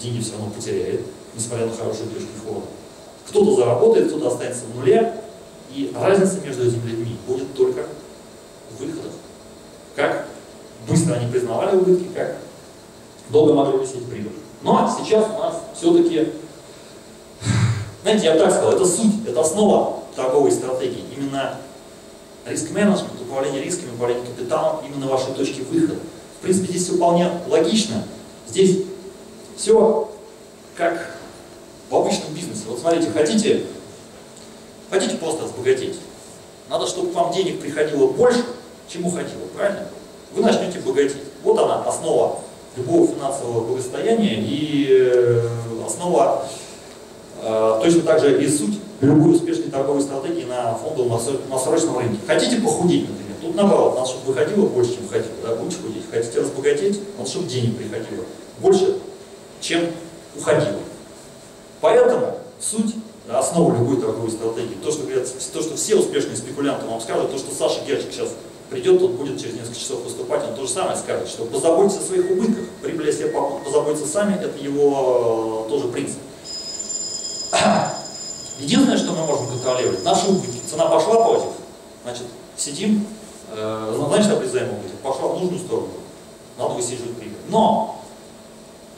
деньги все равно потеряет, несмотря на хорошие точки входа. Кто-то заработает, кто-то останется в нуле, и разница между этими людьми будет только в выходах. Как быстро они признавали убытки, как долго могли висеть прибыль. Но сейчас у нас все-таки, знаете, я бы так сказал, это суть, это основа торговой стратегии. Именно риск-менеджмент, управление рисками, управление капиталом, именно ваши точки выхода. В принципе, здесь все вполне логично. Здесь все как в обычном бизнесе. Вот смотрите, хотите, хотите просто разбогатеть. Надо, чтобы к вам денег приходило больше, чем уходило, правильно? Вы начнете богатеть. Вот она, основа любого финансового благосостояния и э, основа э, точно так же и суть любой успешной торговой стратегии на фондовом массорочном рынке. Хотите похудеть, например, тут наоборот, надо, чтобы выходило больше, чем хотите, да, будете худеть. Хотите разбогатеть, надо, чтобы денег приходило больше, чем уходило. Поэтому суть, основа любой торговой стратегии, то, что говорят, то, что все успешные спекулянты вам скажут, то, что Саша Герчик сейчас придет, тот будет через несколько часов выступать, он то же самое скажет, что позаботьтесь о своих убытках, прибыль, если позаботиться сами, это его э, тоже принцип. Единственное, что мы можем контролировать, наши убытки. Цена пошла против, значит, сидим, э, значит, обрезаем убыток. Пошла в нужную сторону, надо высиживать прибыль. Но,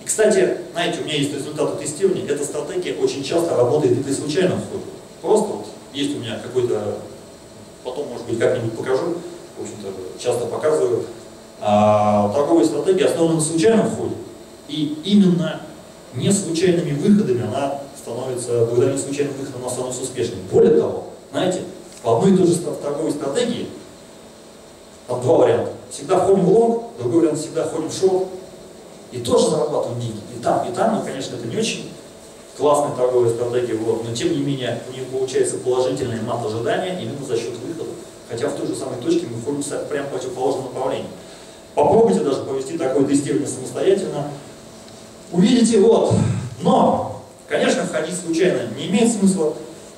и, кстати, знаете, у меня есть результаты тестирования, эта стратегия очень часто работает и при случайном входе. Просто вот есть у меня какой-то, потом, может быть, как-нибудь покажу, в общем-то, часто показываю, а, торговая стратегия основана на случайном входе. И именно не случайными выходами она становится, благодаря не случайным выходам, она становится успешной. Более того, знаете, по одной и той же торговой стратегии, там два варианта. Всегда входим в лонг, другой вариант всегда входим в шорт, и тоже зарабатываем деньги. И там, и там, ну, конечно, это не очень классная торговая стратегия, вот, но тем не менее у них получается положительный мат ожидания именно за счет выхода. Хотя в той же самой точке мы входим прямо в противоположном направлении. Попробуйте даже провести такое тестирование самостоятельно. Увидите, вот. Но, конечно, входить случайно не имеет смысла.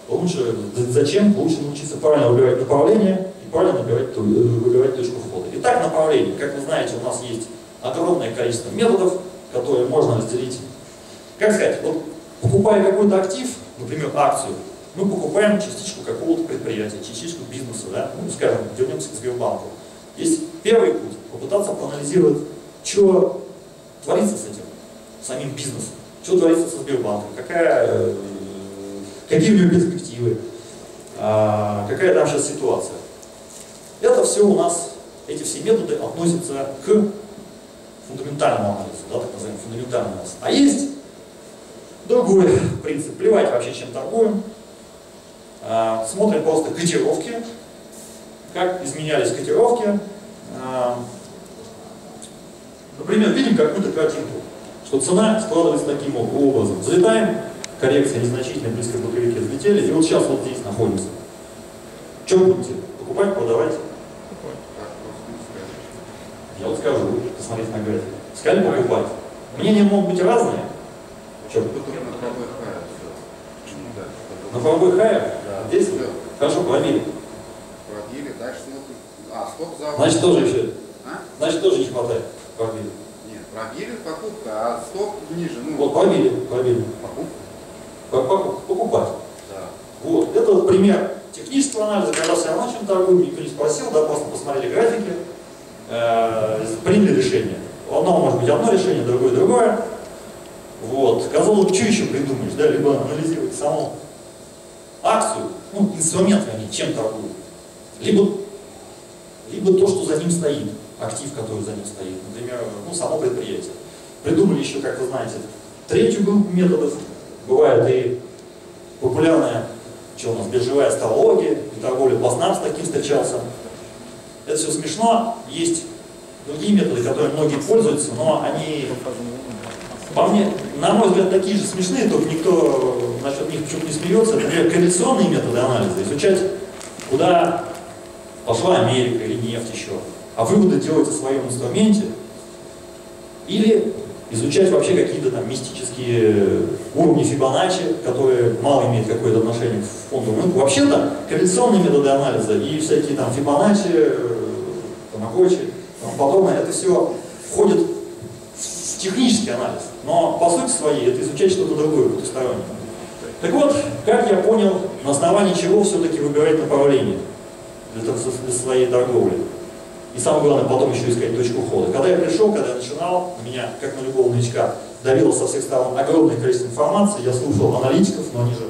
Лучше, зачем? Лучше научиться правильно выбирать направление и правильно выбирать, э, выбирать точку входа. Итак, направление. Как вы знаете, у нас есть огромное количество методов, которые можно разделить. Как сказать, вот покупая какой-то актив, например, акцию, мы покупаем частичку какого-то предприятия, частичку бизнеса, да? ну, скажем, вернемся к Сбербанку. Есть первый путь, попытаться проанализировать, что творится с этим, самим бизнесом, что творится со Сбербанком, какая, э, какие у него перспективы, а, какая там сейчас ситуация. Это все у нас, эти все методы относятся к фундаментальному анализу, да, так называемый фундаментальный анализ. А есть другой принцип, плевать вообще, чем торгуем, смотрим просто котировки, как изменялись котировки. А, например, видим какую-то картинку, что цена складывается таким образом. Взлетаем, коррекция незначительная, близко к боковике взлетели, и вот сейчас вот здесь находимся. Что будете? Покупать, продавать? Я вот скажу, посмотрите на график. Сказали покупать. Мнения могут быть разные. Что? На правовой хайер? Здесь? Хорошо, пробили. Пробили, дальше смотрим. А, стоп за... Значит, тоже еще. А? Значит, тоже не хватает. Пробили. Нет, пробили покупка, а стоп ниже. Ну, Вот, пробили, пробили. покупка. Покупать. Да. Вот, это вот пример технического анализа, когда равно чем торгуем, никто не спросил, да, просто посмотрели графики, э, приняли решение. У одного может быть одно решение, другое другое. Вот. Казалось бы, что еще придумаешь, да, либо анализировать саму акцию, ну, инструмент они чем торгуют, либо, либо то, что за ним стоит, актив, который за ним стоит, например, ну, само предприятие. Придумали еще, как вы знаете, третью группу методов. Бывает и популярная, что у нас, биржевая астрология, и торговля пластнам с таким встречался. Это все смешно, есть другие методы, которые многие пользуются, но они, по мне, на мой взгляд, такие же смешные, только никто насчет них почему-то не смеется. Например, корреляционные методы анализа, изучать, куда пошла Америка или нефть еще, а выводы делать о своем инструменте, или изучать вообще какие-то там мистические уровни Фибоначчи, которые мало имеют какое-то отношение к фондовому рынку. Вообще-то корреляционные методы анализа и всякие там Фибоначчи, Тамагочи, тому подобное, это все входит в технический анализ. Но по сути своей это изучать что-то другое, потустороннее. Так вот, как я понял, на основании чего все-таки выбирать направление для, для своей торговли. И самое главное, потом еще искать точку входа. Когда я пришел, когда я начинал, меня, как на любого новичка, давило со всех сторон огромное количество информации. Я слушал аналитиков, но они же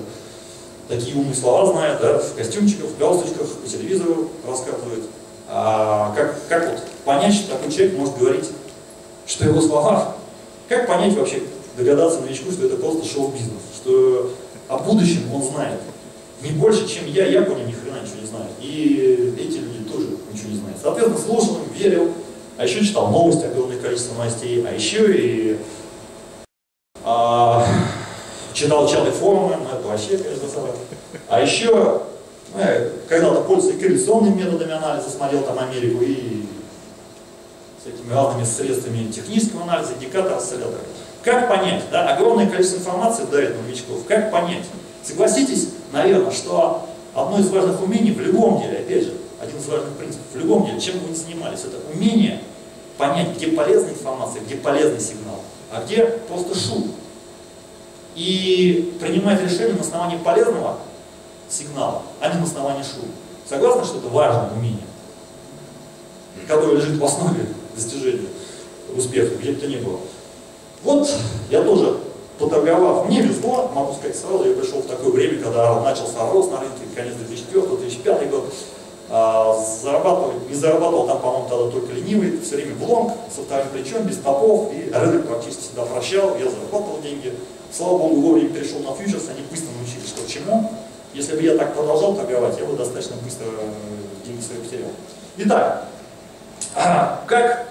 такие умные слова знают, да, в костюмчиках, в галстучках, по телевизору рассказывают. А как, как вот понять, что такой человек может говорить, что его слова, как понять вообще, догадаться новичку, что это просто шоу-бизнес, что о будущем он знает. Не больше, чем я, я по ним ни хрена ничего не знаю. И эти люди тоже ничего не знают. Соответственно, слушал верил, а еще читал новости, огромное количество новостей, а еще и а, читал чаты форумы, ну это вообще, конечно, самое. А еще ну, когда-то пользуюсь корреляционными методами анализа, смотрел там Америку и всякими разными средствами технического анализа, индикаторов, осцилляторов. Как понять, да, огромное количество информации дает новичков, как понять? Согласитесь, наверное, что одно из важных умений в любом деле, опять же, один из важных принципов, в любом деле, чем бы вы ни занимались, это умение понять, где полезная информация, где полезный сигнал, а где просто шум. И принимать решение на основании полезного сигнала, а не на основании шума. Согласны, что это важное умение, которое лежит в основе достижения успеха, где бы то ни было. Вот я тоже поторговав, мне везло, могу сказать сразу, я пришел в такое время, когда начался рост на рынке, конец 2004-2005 год, зарабатывал, не зарабатывал там, по-моему, тогда только ленивый, все время в лонг, со вторым плечом, без топов, и рынок практически всегда прощал, я зарабатывал деньги. Слава богу, вовремя перешел на фьючерс, они быстро научились, что к чему. Если бы я так продолжал торговать, я бы достаточно быстро э, деньги свои потерял. Итак, как,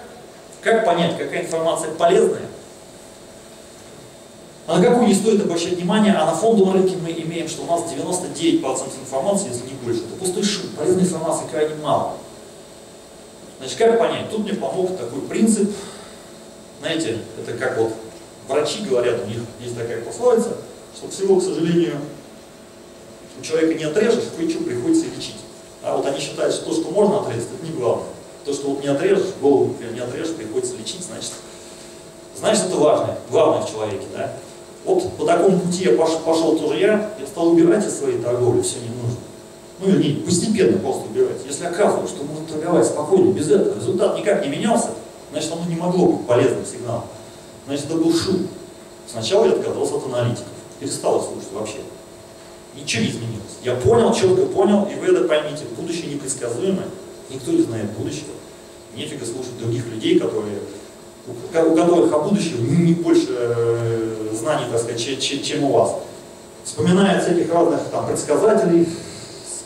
как понять, какая информация полезная, а на какую не стоит обращать внимание, а на фондовом рынке мы имеем, что у нас 99% информации, если не больше, это пустой шум, полезной информации крайне мало. Значит, как понять? Тут мне помог такой принцип, знаете, это как вот врачи говорят, у них есть такая пословица, что всего, к сожалению, у человека не отрежешь, кое-что приходится лечить. А вот они считают, что то, что можно отрезать, это не главное. То, что вот не отрежешь, голову, например, не отрежешь, приходится лечить, значит, значит это важное, главное в человеке, да. Вот по такому пути я пошел, пошел тоже я, я стал убирать из своей торговли все не нужно. Ну, вернее, постепенно просто убирать. Если оказывалось, что можно торговать спокойно, без этого, результат никак не менялся, значит, оно не могло быть полезным сигналом. Значит, это был шум. Сначала я отказался от аналитиков, перестал слушать вообще. Ничего не изменилось. Я понял, четко понял, и вы это поймите, будущее непредсказуемое, никто не знает будущего. Нефига слушать других людей, которые у которых о будущем не больше э, знаний, так сказать, чем, у вас. Вспоминая всяких разных там предсказателей,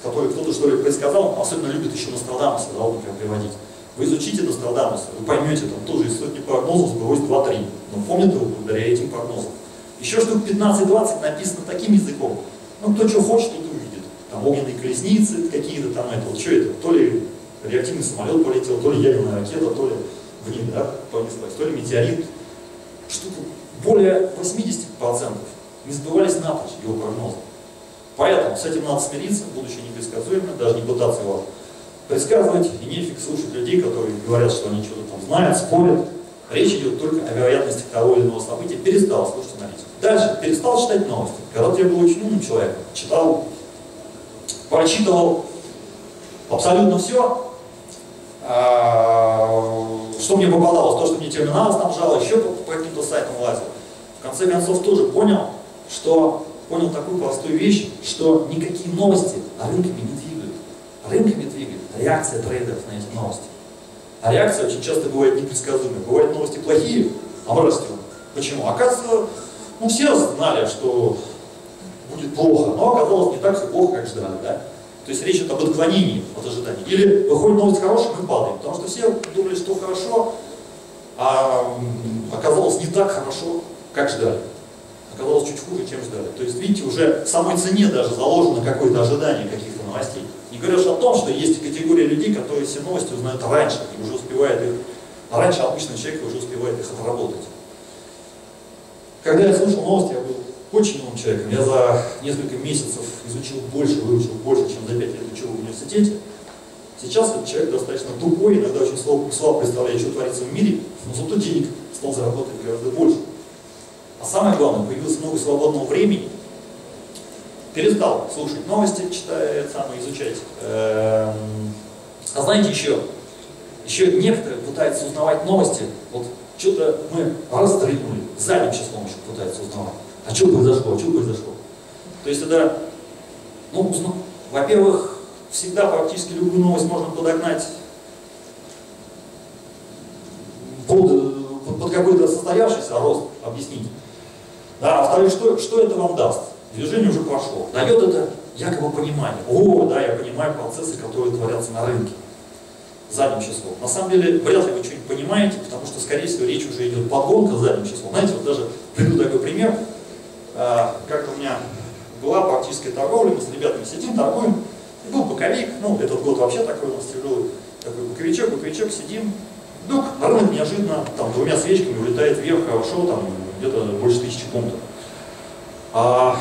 которые кто-то что ли предсказал, особенно любят еще Нострадамуса, да, например, приводить. Вы изучите Нострадамуса, вы поймете, там тоже из сотни прогнозов сбылось 2-3. Но помните его благодаря этим прогнозам. Еще штук 15-20 написано таким языком. Ну, кто что хочет, тот увидит. Там огненные колесницы какие-то там, это вот что это, то ли реактивный самолет полетел, то ли ядерная ракета, то ли в них, да, то ли метеорит. Штуку более 80% не сбывались напрочь его прогнозы. Поэтому с этим надо смириться, будучи непредсказуемым, даже не пытаться его предсказывать, и нефиг слушать людей, которые говорят, что они что-то там знают, спорят. Речь идет только о вероятности того или иного события. Перестал слушать аналитику. Дальше, перестал читать новости. Когда я был очень умным человеком, читал прочитывал абсолютно все, что мне попадалось, то, что мне терминал снабжало, еще по, по каким-то сайтам лазил. В конце концов тоже понял, что понял такую простую вещь, что никакие новости рынками не двигают. Рынками двигает реакция трейдеров на эти новости. А реакция очень часто бывает непредсказуемой. Бывают новости плохие, а мы растем. Почему? Оказывается, ну все знали, что будет плохо, но оказалось не так все плохо, как ждали. Да? То есть речь идет об отклонении от ожиданий. Или выходит новость хорошая, мы падаем. Потому что все думали, что хорошо, а оказалось не так хорошо, как ждали. Оказалось чуть хуже, чем ждали. То есть, видите, уже в самой цене даже заложено какое-то ожидание каких-то новостей. Не говоря о том, что есть категория людей, которые все новости узнают раньше и уже успевают их, а раньше обычный человек уже успевает их отработать. Когда я слушал новости, я был очень умным человеком. Я за несколько месяцев изучил больше, выучил больше, чем за пять лет учил в университете. Сейчас этот человек достаточно тупой, иногда очень слабо, слабо представляет, что творится в мире, но зато денег стал зарабатывать гораздо больше. А самое главное, появилось много свободного времени, перестал слушать новости, читая, самое изучать. Эм, а знаете еще, еще некоторые пытаются узнавать новости, вот что-то мы расстрельнули, задним числом еще пытаются узнавать. А что произошло, а что произошло? То есть это, ну, во-первых, всегда практически любую новость можно подогнать под, под какой-то состоявшийся рост, объяснить. Да, а во-вторых, что, что это вам даст? Движение уже прошло. Дает это якобы понимание. О, да, я понимаю процессы, которые творятся на рынке. Задним числом. На самом деле, вряд ли вы что-нибудь понимаете, потому что, скорее всего, речь уже идет подгонка задним числом. Знаете, вот даже приведу такой пример. А, как-то у меня была практическая торговля, мы с ребятами сидим, торгуем. И был боковик, ну, этот год вообще такой у нас тяжелый. Такой боковичок, боковичок, сидим. Вдруг рынок неожиданно там двумя свечками улетает вверх хорошо, там где-то больше тысячи пунктов. А,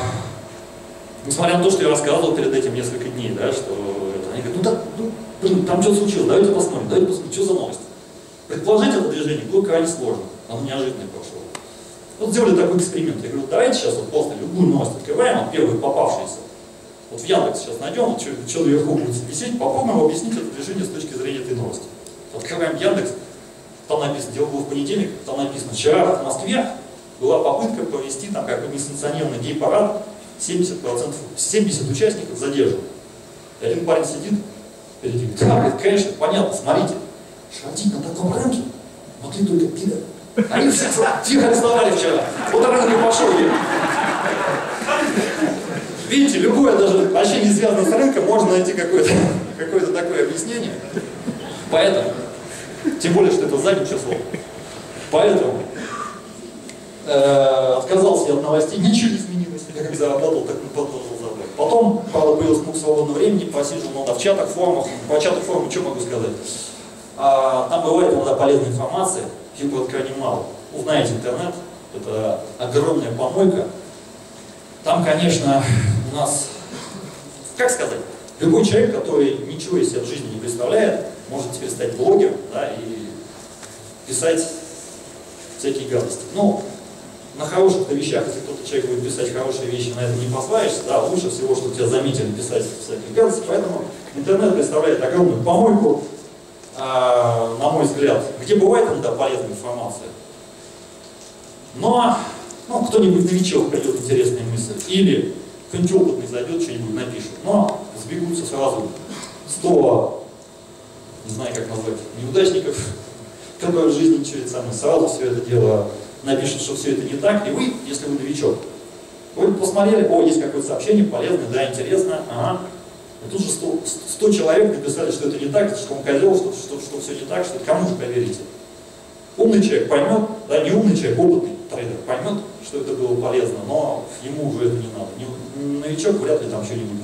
несмотря на то, что я рассказывал перед этим несколько дней, да, что это, они говорят, ну, да, ну блин, там что случилось, давайте посмотрим, давайте посмотрим, что за новость. Предположить это движение было крайне сложно, оно неожиданно прошло. Вот сделали такой эксперимент. Я говорю, давайте сейчас вот просто любую новость открываем, от первой попавшейся. Вот в Яндекс сейчас найдем, вот что наверху будет висеть, попробуем объяснить это движение с точки зрения этой новости. Открываем Яндекс, там написано, дело было в понедельник, там написано, вчера в Москве была попытка провести там как бы несанкционированный гей-парад, 70%, 70 участников задержан. И один парень сидит перед ним, да, говорит, конечно, понятно, смотрите, шортить на таком рынке могли только пидоры. Они все тихо арестовали вчера. Вот рынок и пошел. Видите, любое даже вообще не связанное с рынком, можно найти какое-то какое такое объяснение. Поэтому, тем более, что это задним числом. Поэтому э, отказался я от новостей, ничего не изменилось. Я как заработал, так и продолжил забрать. Потом, правда, появилось много свободного времени, посиживал надо в чатах, форумах. По чатах, форумах, что могу сказать? А, там бывает иногда полезная информация, типа вот мало. Узнаете интернет, это огромная помойка. Там, конечно, у нас, как сказать, любой человек, который ничего из себя в жизни не представляет, может теперь стать блогером да, и писать всякие гадости. Ну, на хороших вещах, если кто-то человек будет писать хорошие вещи, на это не послаешься, да, лучше всего, чтобы тебя заметили писать всякие гадости, поэтому интернет представляет огромную помойку, на мой взгляд, где бывает иногда полезная информация. Но ну, кто-нибудь новичок придет интересная мысль, или кто-нибудь опытный зайдет, что-нибудь напишет, но сбегутся сразу 100, не знаю как назвать, неудачников, которые в жизни через самое, сразу все это дело напишут, что все это не так, и вы, если вы новичок, вы посмотрели, о, есть какое-то сообщение, полезное, да, интересно, ага, и тут же 100, 100 человек написали, что это не так, что он козел, что, что, что все не так, что кому же поверите? Умный человек поймет, да, не умный человек, опытный трейдер поймет, что это было полезно, но ему уже это не надо. Не, новичок вряд ли там что-нибудь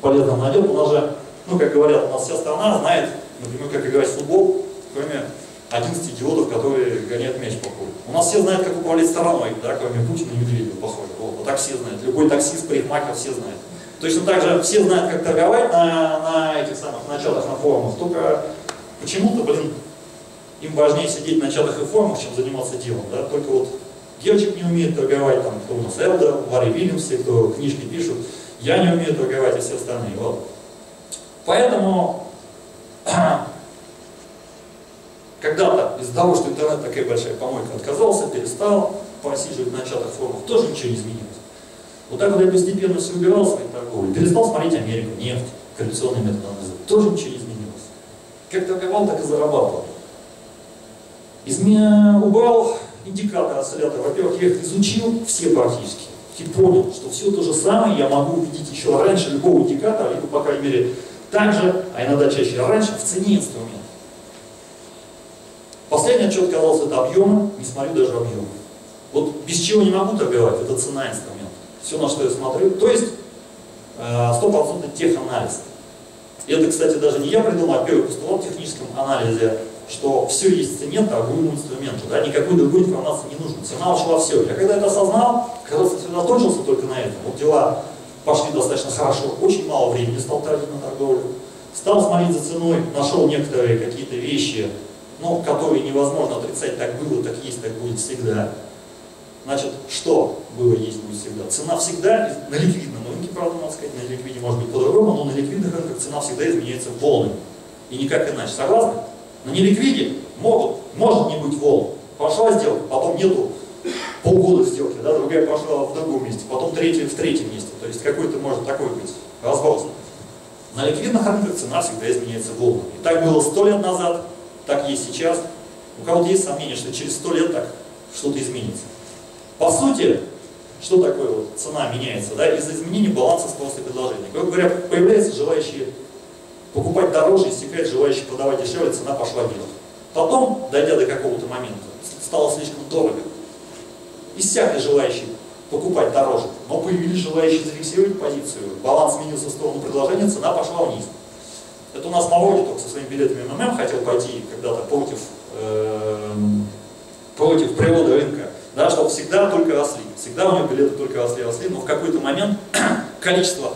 полезное найдет. У нас же, ну, как говорят, у нас вся страна знает, например, как играть в футбол, кроме 11 идиотов, которые гоняют мяч по полю. У нас все знают, как управлять страной, да, кроме Путина и Медведева, похоже. Вот, вот так все. Любой таксист, парикмахер, все знают. Точно так же все знают, как торговать на, на этих самых началах, на форумах, только почему-то, блин, им важнее сидеть на чатах и форумах, чем заниматься делом. Да? Только вот девочек не умеет торговать, там, кто у нас Элда, Ларри Вильямс, все, кто книжки пишут. Я не умею торговать, и все остальные. Вот. Поэтому когда-то из-за того, что интернет такая большая помойка, отказался, перестал посиживать на чатах форумах, тоже ничего не изменилось. Вот так вот я постепенно все убирал свои торговли, перестал смотреть Америку, нефть, коррекционные методы анализа, тоже ничего не изменилось. Как торговал, так и зарабатывал. Изме... Убрал индикатор осциллятора. Во-первых, я их изучил все практически. И понял, что все то же самое я могу увидеть еще раньше любого индикатора, либо, по крайней мере, так же, а иногда чаще раньше, в цене инструмента. Последний отчет казался это объемом, не смотрю даже объем. Вот без чего не могу торговать, это цена инструмента. Все, на что я смотрю, то есть э, стопроцентный теханализ. И это, кстати, даже не я придумал, а первый постулат в техническом анализе, что все есть в цене торгуемому инструменту, да, никакой другой информации не нужно. Цена ушла все. Я когда это осознал, когда сосредоточился только на этом, вот дела пошли достаточно хорошо, очень мало времени стал тратить на торговлю, стал смотреть за ценой, нашел некоторые какие-то вещи, ну, которые невозможно отрицать, так было, так есть, так будет всегда. Значит, что было, есть, будет всегда? Цена всегда на ликвидном рынке, правда, надо сказать, на ликвиде может быть по-другому, но на ликвидных рынках цена всегда изменяется волнами. И никак иначе. Согласны? На неликвиде могут, может не быть волн. Пошла сделка, потом нету полгода сделки, да, другая пошла в другом месте, потом третья в третьем месте. То есть какой-то может такой быть разброс. На ликвидных рынках цена всегда изменяется волнами. И так было сто лет назад, так есть сейчас. У кого-то есть сомнение, что через сто лет так что-то изменится. По сути, что такое вот цена меняется? Да? Из-за изменения баланса спроса и предложения. Грубо говоря, появляются желающие покупать дороже, истекает желающие продавать дешевле, цена пошла вверх. Потом, дойдя до какого-то момента, стало слишком дорого. Иссякли желающие покупать дороже, но появились желающие зафиксировать позицию, баланс сменился в сторону предложения, цена пошла вниз. Это у нас Мавроди только со своими билетами МММ хотел пойти когда-то против, э, против природы рынка, да, чтобы всегда только росли. Всегда у него билеты только росли, росли, но в какой-то момент количество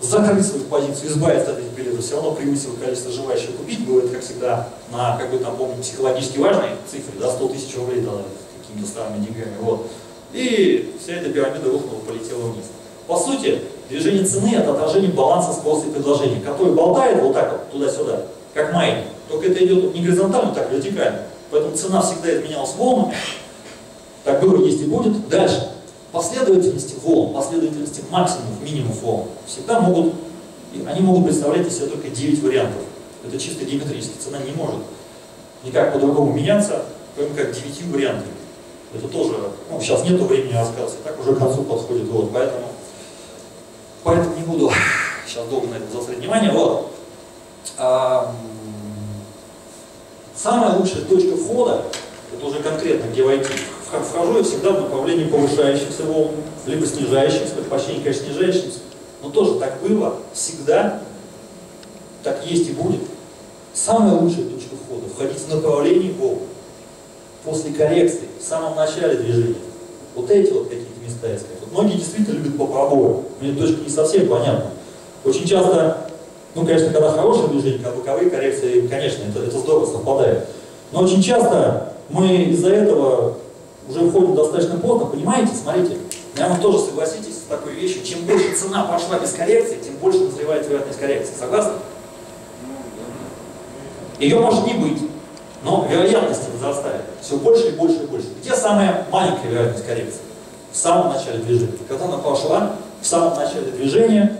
закрыть свою позицию, избавиться от этих билетов, все равно превысило количество желающих купить, было как всегда, на, как бы там помню, психологически важной цифре, да, 100 тысяч рублей дали какими-то старыми деньгами, вот. И вся эта пирамида рухнула, полетела вниз. По сути, движение цены это отражение баланса спроса и предложения, который болтает вот так вот, туда-сюда, как маятник. Только это идет не горизонтально, так вертикально. Поэтому цена всегда изменялась волнами. Так было, есть и будет. Дальше. Последовательности волн, последовательности максимумов, минимумов волн всегда могут, они могут представлять из себя только 9 вариантов. Это чисто геометрически. Цена не может никак по-другому меняться, кроме как 9 вариантами. Это тоже, ну, сейчас нету времени рассказывать, так уже к концу подходит, вот, поэтому, поэтому не буду сейчас долго на это заострять внимание, вот. А, самая лучшая точка входа, это уже конкретно, где войти, вхожу я всегда в направлении повышающихся волн, либо снижающихся, предпочтение, конечно, снижающихся, но тоже так было, всегда, так есть и будет. Самая лучшая точка входа – входить в направлении волн после коррекции, в самом начале движения. Вот эти вот какие-то места искать. Вот многие действительно любят по пробою. Мне точка не совсем понятна. Очень часто, ну, конечно, когда хорошее движение, когда боковые коррекции, конечно, это, это здорово совпадает. Но очень часто мы из-за этого уже входим достаточно поздно, понимаете? Смотрите, наверное, тоже согласитесь с такой вещью. Чем больше цена пошла без коррекции, тем больше назревает вероятность коррекции. Согласны? Ее может не быть. Но вероятность возрастает все больше и больше и больше. Где самая маленькая вероятность коррекции? В самом начале движения. Когда она пошла, в самом начале движения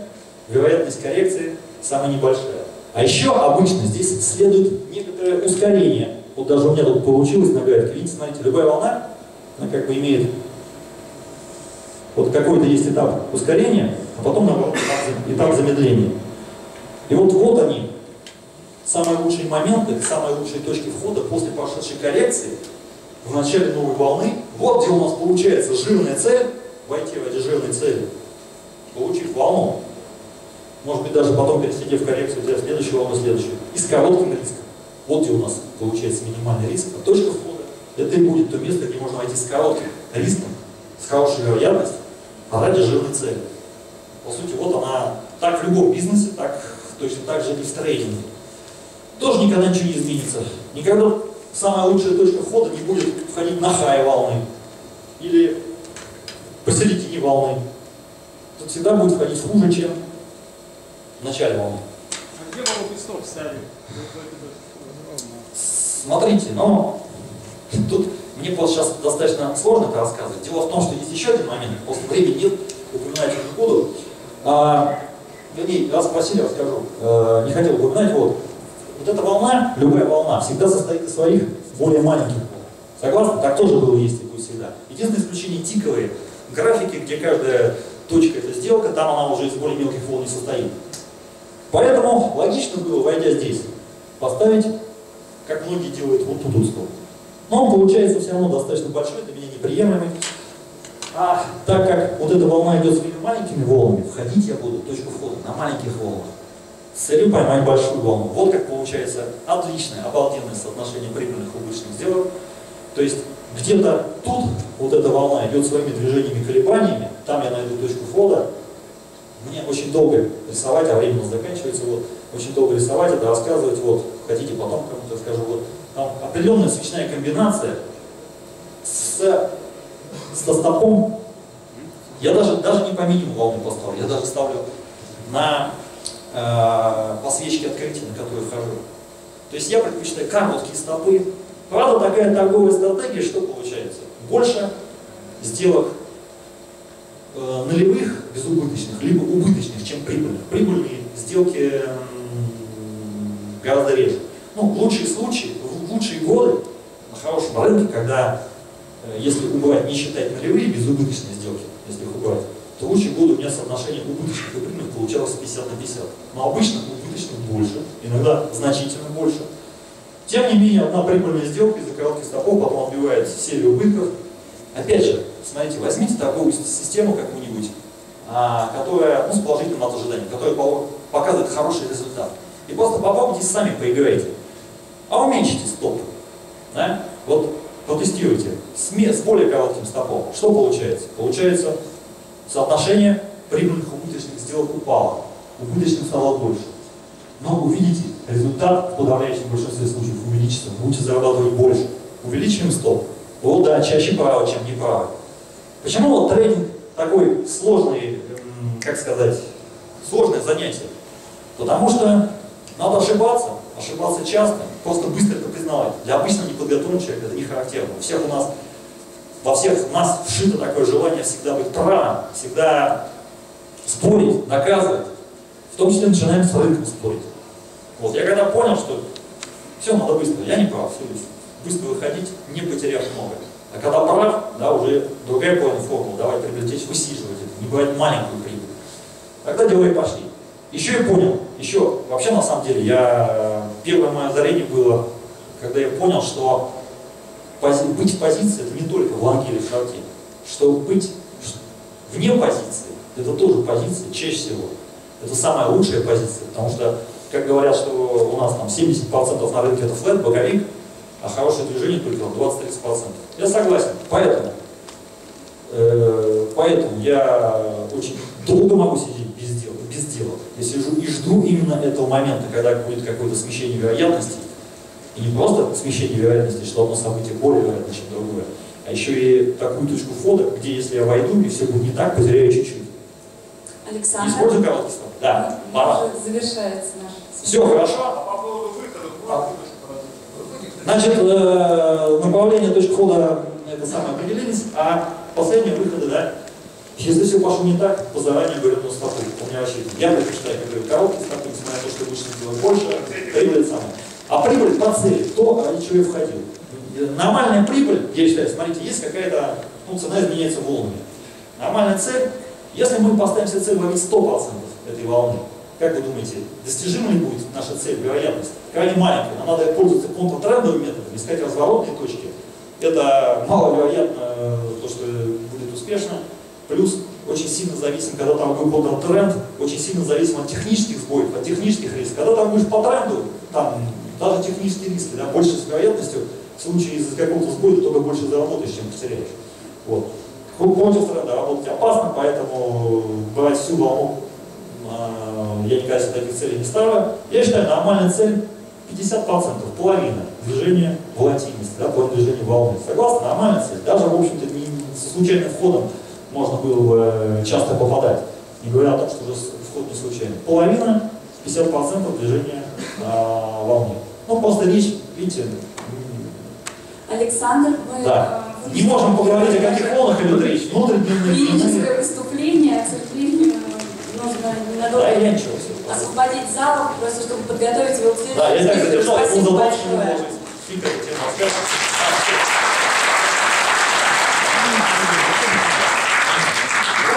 вероятность коррекции самая небольшая. А еще обычно здесь следует некоторое ускорение. Вот даже у меня тут получилось на графике. Видите, смотрите, любая волна, она как бы имеет вот какой-то есть этап ускорения, а потом наоборот этап замедления. И вот вот они, самые лучшие моменты, самые лучшие точки входа после прошедшей коррекции в начале новой волны. Вот где у нас получается жирная цель, войти в эти жирные цели, получив волну. Может быть, даже потом пересидев коррекцию, взять следующую волну, следующую. И с коротким риском. Вот где у нас получается минимальный риск. А точка входа это и будет то место, где можно войти с коротким риском, с хорошей вероятностью, а ради жирной цели. По сути, вот она так в любом бизнесе, так точно так же и в трейдинге тоже никогда ничего не изменится. Никогда самая лучшая точка входа не будет входить на хай волны или посередине волны. Тут всегда будет входить хуже, чем в начале волны. А где могут быть стоп ставить? Смотрите, ну, тут мне просто сейчас достаточно сложно это рассказывать. Дело в том, что есть еще один момент, просто времени нет, упоминать не буду. А, вернее, раз спросили, расскажу. Э, не хотел упоминать, вот. Вот эта волна, любая волна, всегда состоит из своих более маленьких волн. Согласны? Так тоже было, есть и будет всегда. Единственное исключение тиковые графики, где каждая точка это сделка, там она уже из более мелких волн не состоит. Поэтому логично было, войдя здесь, поставить, как многие делают, вот тут узкую. Но он получается все равно достаточно большой, для меня неприемлемый. А так как вот эта волна идет своими маленькими волнами, входить я буду, точку входа, на маленьких волнах. С целью поймать большую волну. Вот как получается отличное, обалденное соотношение прибыльных и убыточных сделок. То есть где-то тут вот эта волна идет своими движениями, колебаниями, там я найду точку входа. Мне очень долго рисовать, а время у нас заканчивается, вот, очень долго рисовать, это рассказывать, вот, хотите потом кому-то скажу, вот, определенная свечная комбинация с, с стопом. Я даже, даже не по минимуму волну поставлю, я даже ставлю на э, по свечке открытия, на которую вхожу. То есть я предпочитаю короткие стопы. Правда, такая торговая стратегия, что получается? Больше сделок э, нулевых, безубыточных, либо убыточных, чем прибыльных. Прибыльные сделки м, гораздо реже. Ну, в лучшие случаи, лучшие годы на хорошем рынке, когда, э, если убрать, не считать нулевые безубыточные сделки, если их убрать, то лучшие годы у меня соотношение убыточных и прибыльных получалось 50 на 50. Но обычно убыточных больше, иногда значительно больше. Тем не менее, одна прибыльная сделка из-за коротких стопов потом отбивает серию убытков. Опять же, смотрите, возьмите торговую систему какую-нибудь, а, которая, ну, с положительным от ожидания, которая показывает хороший результат. И просто попробуйте сами поиграйте. А уменьшите стоп. Да? Вот протестируйте с, с более коротким стопом. Что получается? Получается соотношение прибыльных убыточных сделок упало. Убыточных стало больше. Но увидите, результат в подавляющем большинстве случаев увеличится. Будете зарабатывать больше. Увеличиваем стоп. Вот да, чаще право, чем неправо. Почему вот трейдинг такой сложный, как сказать, сложное занятие? Потому что надо ошибаться, ошибаться часто, просто быстро это признавать. Для обычного неподготовленного человека это не характерно. У всех у нас, во всех нас вшито такое желание всегда быть правым, всегда спорить, доказывать. В том числе начинаем с рынком спорить. Вот, я когда понял, что все надо быстро, я не прав, все быстро выходить, не потеряв много. А когда прав, да, уже другая формула, давай приобрететь, высиживать это, не брать маленькую прибыль. Тогда дела и пошли. Еще я понял, еще, вообще на самом деле, я, первое мое озарение было, когда я понял, что пози, быть в позиции, это не только в лонге или в шарте, что быть вне позиции, это тоже позиция, чаще всего. Это самая лучшая позиция, потому что, как говорят, что у нас там 70% на рынке это флет, боковик, а хорошее движение только 20-30%. Я согласен. Поэтому, э, поэтому я очень долго могу сидеть без дела, без дела. Я сижу и жду именно этого момента, когда будет какое-то смещение вероятностей. И не просто смещение вероятности, что одно событие более вероятно, чем другое, а еще и такую точку входа, где если я войду и все будет не так, потеряю чуть-чуть. Александр. Используй короткий стоп. Да, пора. Завершается наш. Все хорошо. А выхода, Значит, э, направление точки входа это самое определились, а последние выходы, да, если все пошло не так, то заранее говорят, ну стопы, у меня вообще, я предпочитаю, как говорю, короткие стопы, несмотря на то, что обычно делать больше, прибыль самое. А прибыль по цели, то, ради чего я входил. Нормальная прибыль, я считаю, смотрите, есть какая-то, ну, цена изменяется волнами. Нормальная цель, если мы поставим себе цель ловить 100% этой волны, как вы думаете, достижима ли будет наша цель, вероятность? Крайне маленькая. Нам надо пользоваться контртрендовым методом, искать разворотные точки. Это маловероятно то, что будет успешно. Плюс очень сильно зависим, когда там будет контртренд, очень сильно зависим от технических сбоев, от технических рисков. Когда там будешь по тренду, там даже технические риски, да, больше с вероятностью, в случае из-за какого-то сбоя ты только больше заработаешь, чем потеряешь. Вот. Против тренда работать опасно, поэтому брать всю волну я никогда себе таких целей не ставлю. Я считаю, нормальная цель 50%, половина движения волатильности, да, половина движения волны. Согласны? Нормальная цель. Даже, в общем-то, не, с случайным входом можно было бы часто попадать. Не говоря о том, что уже вход не случайный. Половина 50% движения а, волны. Ну, просто речь, видите, Александр, мы да. э, Не можем поговорить о каких волнах идет речь. Внутренние лирическое выступление, к сожалению, нужно ненадолго Да, я ничего. освободить зал, просто чтобы подготовить его к следующему. Да, я так задержал, я был большое. может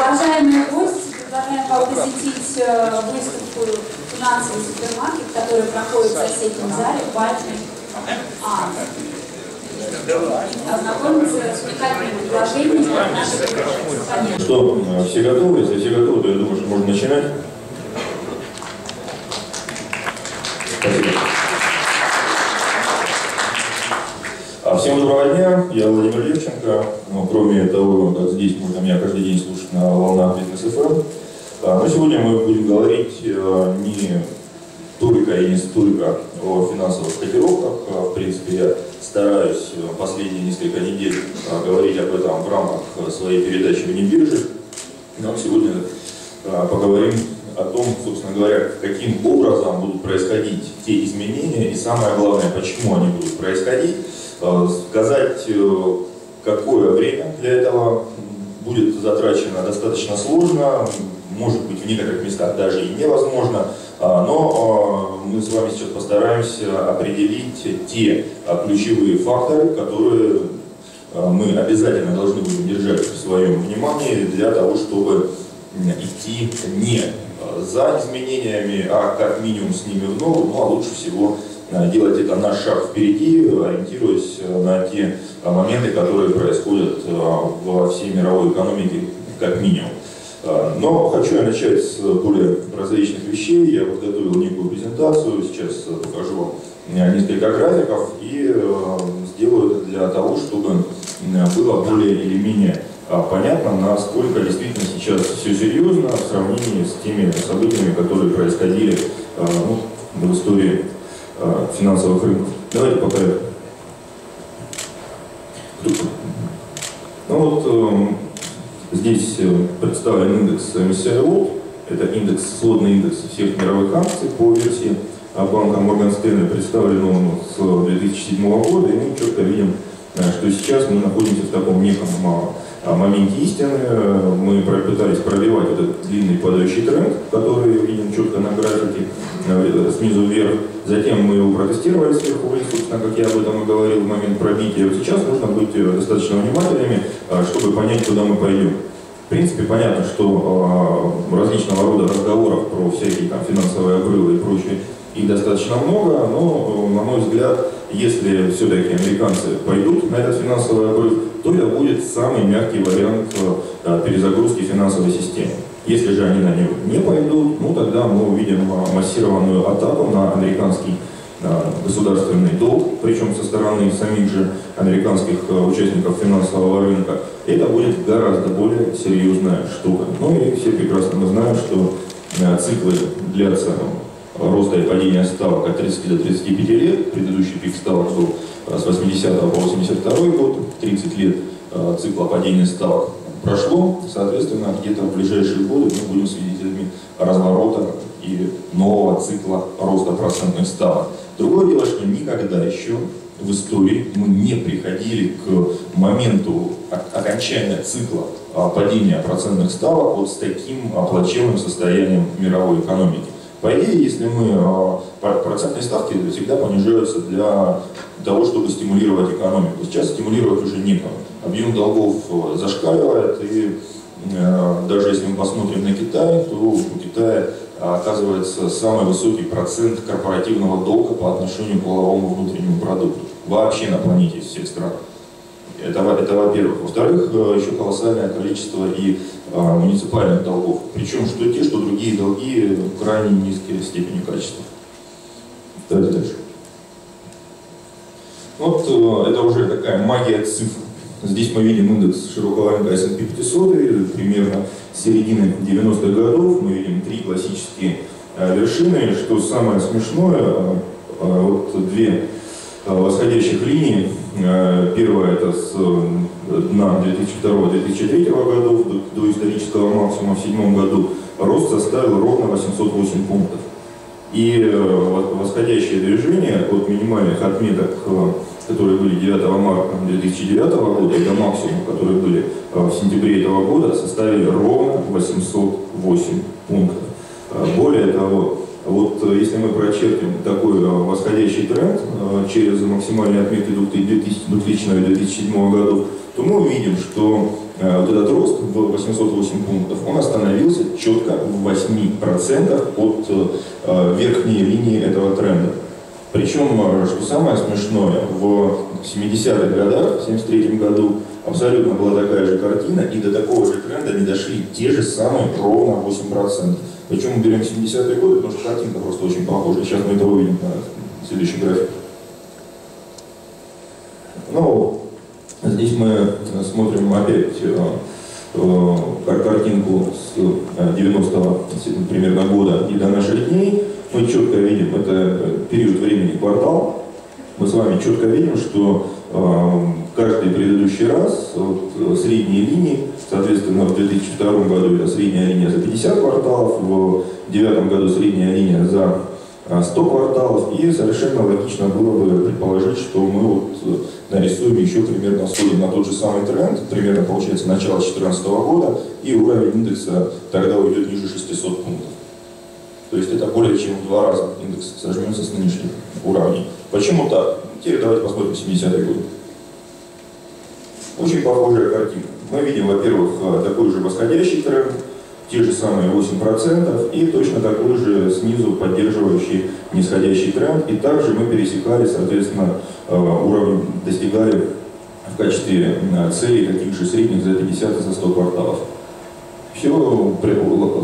Уважаемые гости, предлагаем вам посетить э, выставку «Финансовый супермаркет», которая проходит в соседнем зале в. А. Ознакомиться с уникальными предложениями наших. Что, э, все готовы? Если все готовы, то я думаю, что можно начинать. Спасибо. А, Всем доброго дня, я Владимир Левченко. Ну, кроме того, как здесь можно меня каждый день слушать на волнах Бизнес ФМ. А, Но сегодня мы будем говорить э, не только и не столько о финансовых котировках. А, В принципе, я стараюсь э, последние несколько недель а, говорить об этом в рамках э, своей передачи «Вне биржи». Но сегодня поговорим о том, собственно говоря, каким образом будут происходить те изменения и самое главное, почему они будут происходить. Э, Сказать, э, какое время для этого будет затрачено достаточно сложно, может быть в некоторых местах даже и невозможно, А, но э, мы с вами сейчас постараемся определить те а, ключевые факторы, которые мы обязательно должны будем держать в своем внимании для того, чтобы идти не за изменениями, а как минимум с ними в ногу, ну а лучше всего делать это на шаг впереди, ориентируясь э, на те э, моменты, которые происходят э, во всей мировой экономике как минимум. Э, Но хочу я начать с более прозаичных вещей. Я подготовил некую презентацию, сейчас э, покажу вам э, несколько графиков и э, сделаю это для того, чтобы э, было более или менее понятно, насколько действительно сейчас все серьезно в сравнении с теми событиями, которые происходили э, ну, в истории э, финансовых рынков. Давайте по порядку. Ну вот здесь представлен индекс MSCI World. Это индекс, сводный индекс всех мировых акций по версии а, банка Morgan Stanley. Представлен он с 2007 года, и мы четко видим, э, что сейчас мы находимся в таком неком а, моменте истины. Э, Мы пытались пробивать этот длинный падающий тренд, который видим графике э, снизу вверх. Затем мы его протестировали сверху вниз, собственно, как я об этом и говорил в момент пробития. Вот сейчас нужно быть э, достаточно внимательными, э, чтобы понять, куда мы пойдем. В принципе, понятно, что различного рода разговоров про всякие там финансовые обрывы и прочее, их достаточно много, но, на мой взгляд, если все-таки американцы пойдут на этот финансовый обрыв, то это будет самый мягкий вариант перезагрузки финансовой системы. Если же они на него не пойдут, ну тогда мы увидим э, массированную атаку на американский э, государственный долг, причем со стороны самих же американских э, участников финансового рынка. Это будет гораздо более серьезная штука. Ну и все прекрасно мы знаем, что циклы длятся роста и падения ставок от 30 до 35 лет. Предыдущий пик ставок был с 80 по 82 год, 30 лет цикла падения ставок прошло. Соответственно, где-то в ближайшие годы мы будем свидетелями разворота и нового цикла роста процентных ставок. Другое дело, что никогда еще в истории мы не приходили к моменту окончания цикла а, падения процентных ставок вот с таким плачевным состоянием мировой экономики. По идее, если мы а, про- процентные ставки всегда понижаются для того, чтобы стимулировать экономику. Сейчас стимулировать уже некому. Объем долгов э, зашкаливает, и э, даже если мы посмотрим на Китай, то у Китая а, оказывается самый высокий процент корпоративного долга по отношению к валовому внутреннему продукту. Вообще на планете из всех стран. Это, это во-первых. Во-вторых, э, еще колоссальное количество и а, муниципальных долгов. Причем что те, что другие долги крайне низкой степени качества. Давайте дальше. Вот э, это уже такая магия цифр. Здесь мы видим индекс широкого рынка S&P 500, и примерно середины 90-х годов. Мы видим три классические э, вершины. Что самое смешное, э, э, вот две восходящих линий. Э, Первая это с дна 2002-2003 годов до, исторического максимума в седьмом году. Рост составил ровно 808 пунктов. И восходящее движение от минимальных отметок, которые были 9 марта 2009 года, и до максимума, которые были э, в сентябре этого года, составили ровно 808 пунктов. Более того, вот если мы прочертим такой восходящий тренд через максимальные отметки 2000 и 2007 годов, то мы увидим, что э, вот этот рост в 808 пунктов, он остановился четко в 8% от э, верхней линии этого тренда. Причем, э, что самое смешное, в 70-х годах, в 73 году, абсолютно была такая же картина, и до такого же тренда не дошли те же самые ровно 8%. Причем мы берем 70-е годы, потому что картинка просто очень похожа. Сейчас мы это увидим на следующем графике. Ну, Здесь мы э, смотрим опять э, э, картинку с 90-го примерно года и до наших дней. Мы четко видим, это период времени квартал. Мы с вами четко видим, что каждый предыдущий раз вот, средние линии, соответственно, в 2002 году это средняя линия за 50 кварталов, в 2009 году средняя линия за 100 кварталов, и совершенно логично было бы предположить, что мы вот нарисуем еще примерно сходим на тот же самый тренд, примерно получается начало 2014 года, и уровень индекса тогда уйдет ниже 600 пунктов. То есть это более чем в два раза индекс сожмется с нынешним уровнем. Почему так? Теперь давайте посмотрим 70-е годы. Очень похожая картина. Мы видим, во-первых, такой же восходящий тренд, те же самые 8% и точно такой же снизу поддерживающий нисходящий тренд. И также мы пересекали, соответственно, э, уровень, достигали в качестве э, цели таких же средних за 50 и за 100 кварталов. Все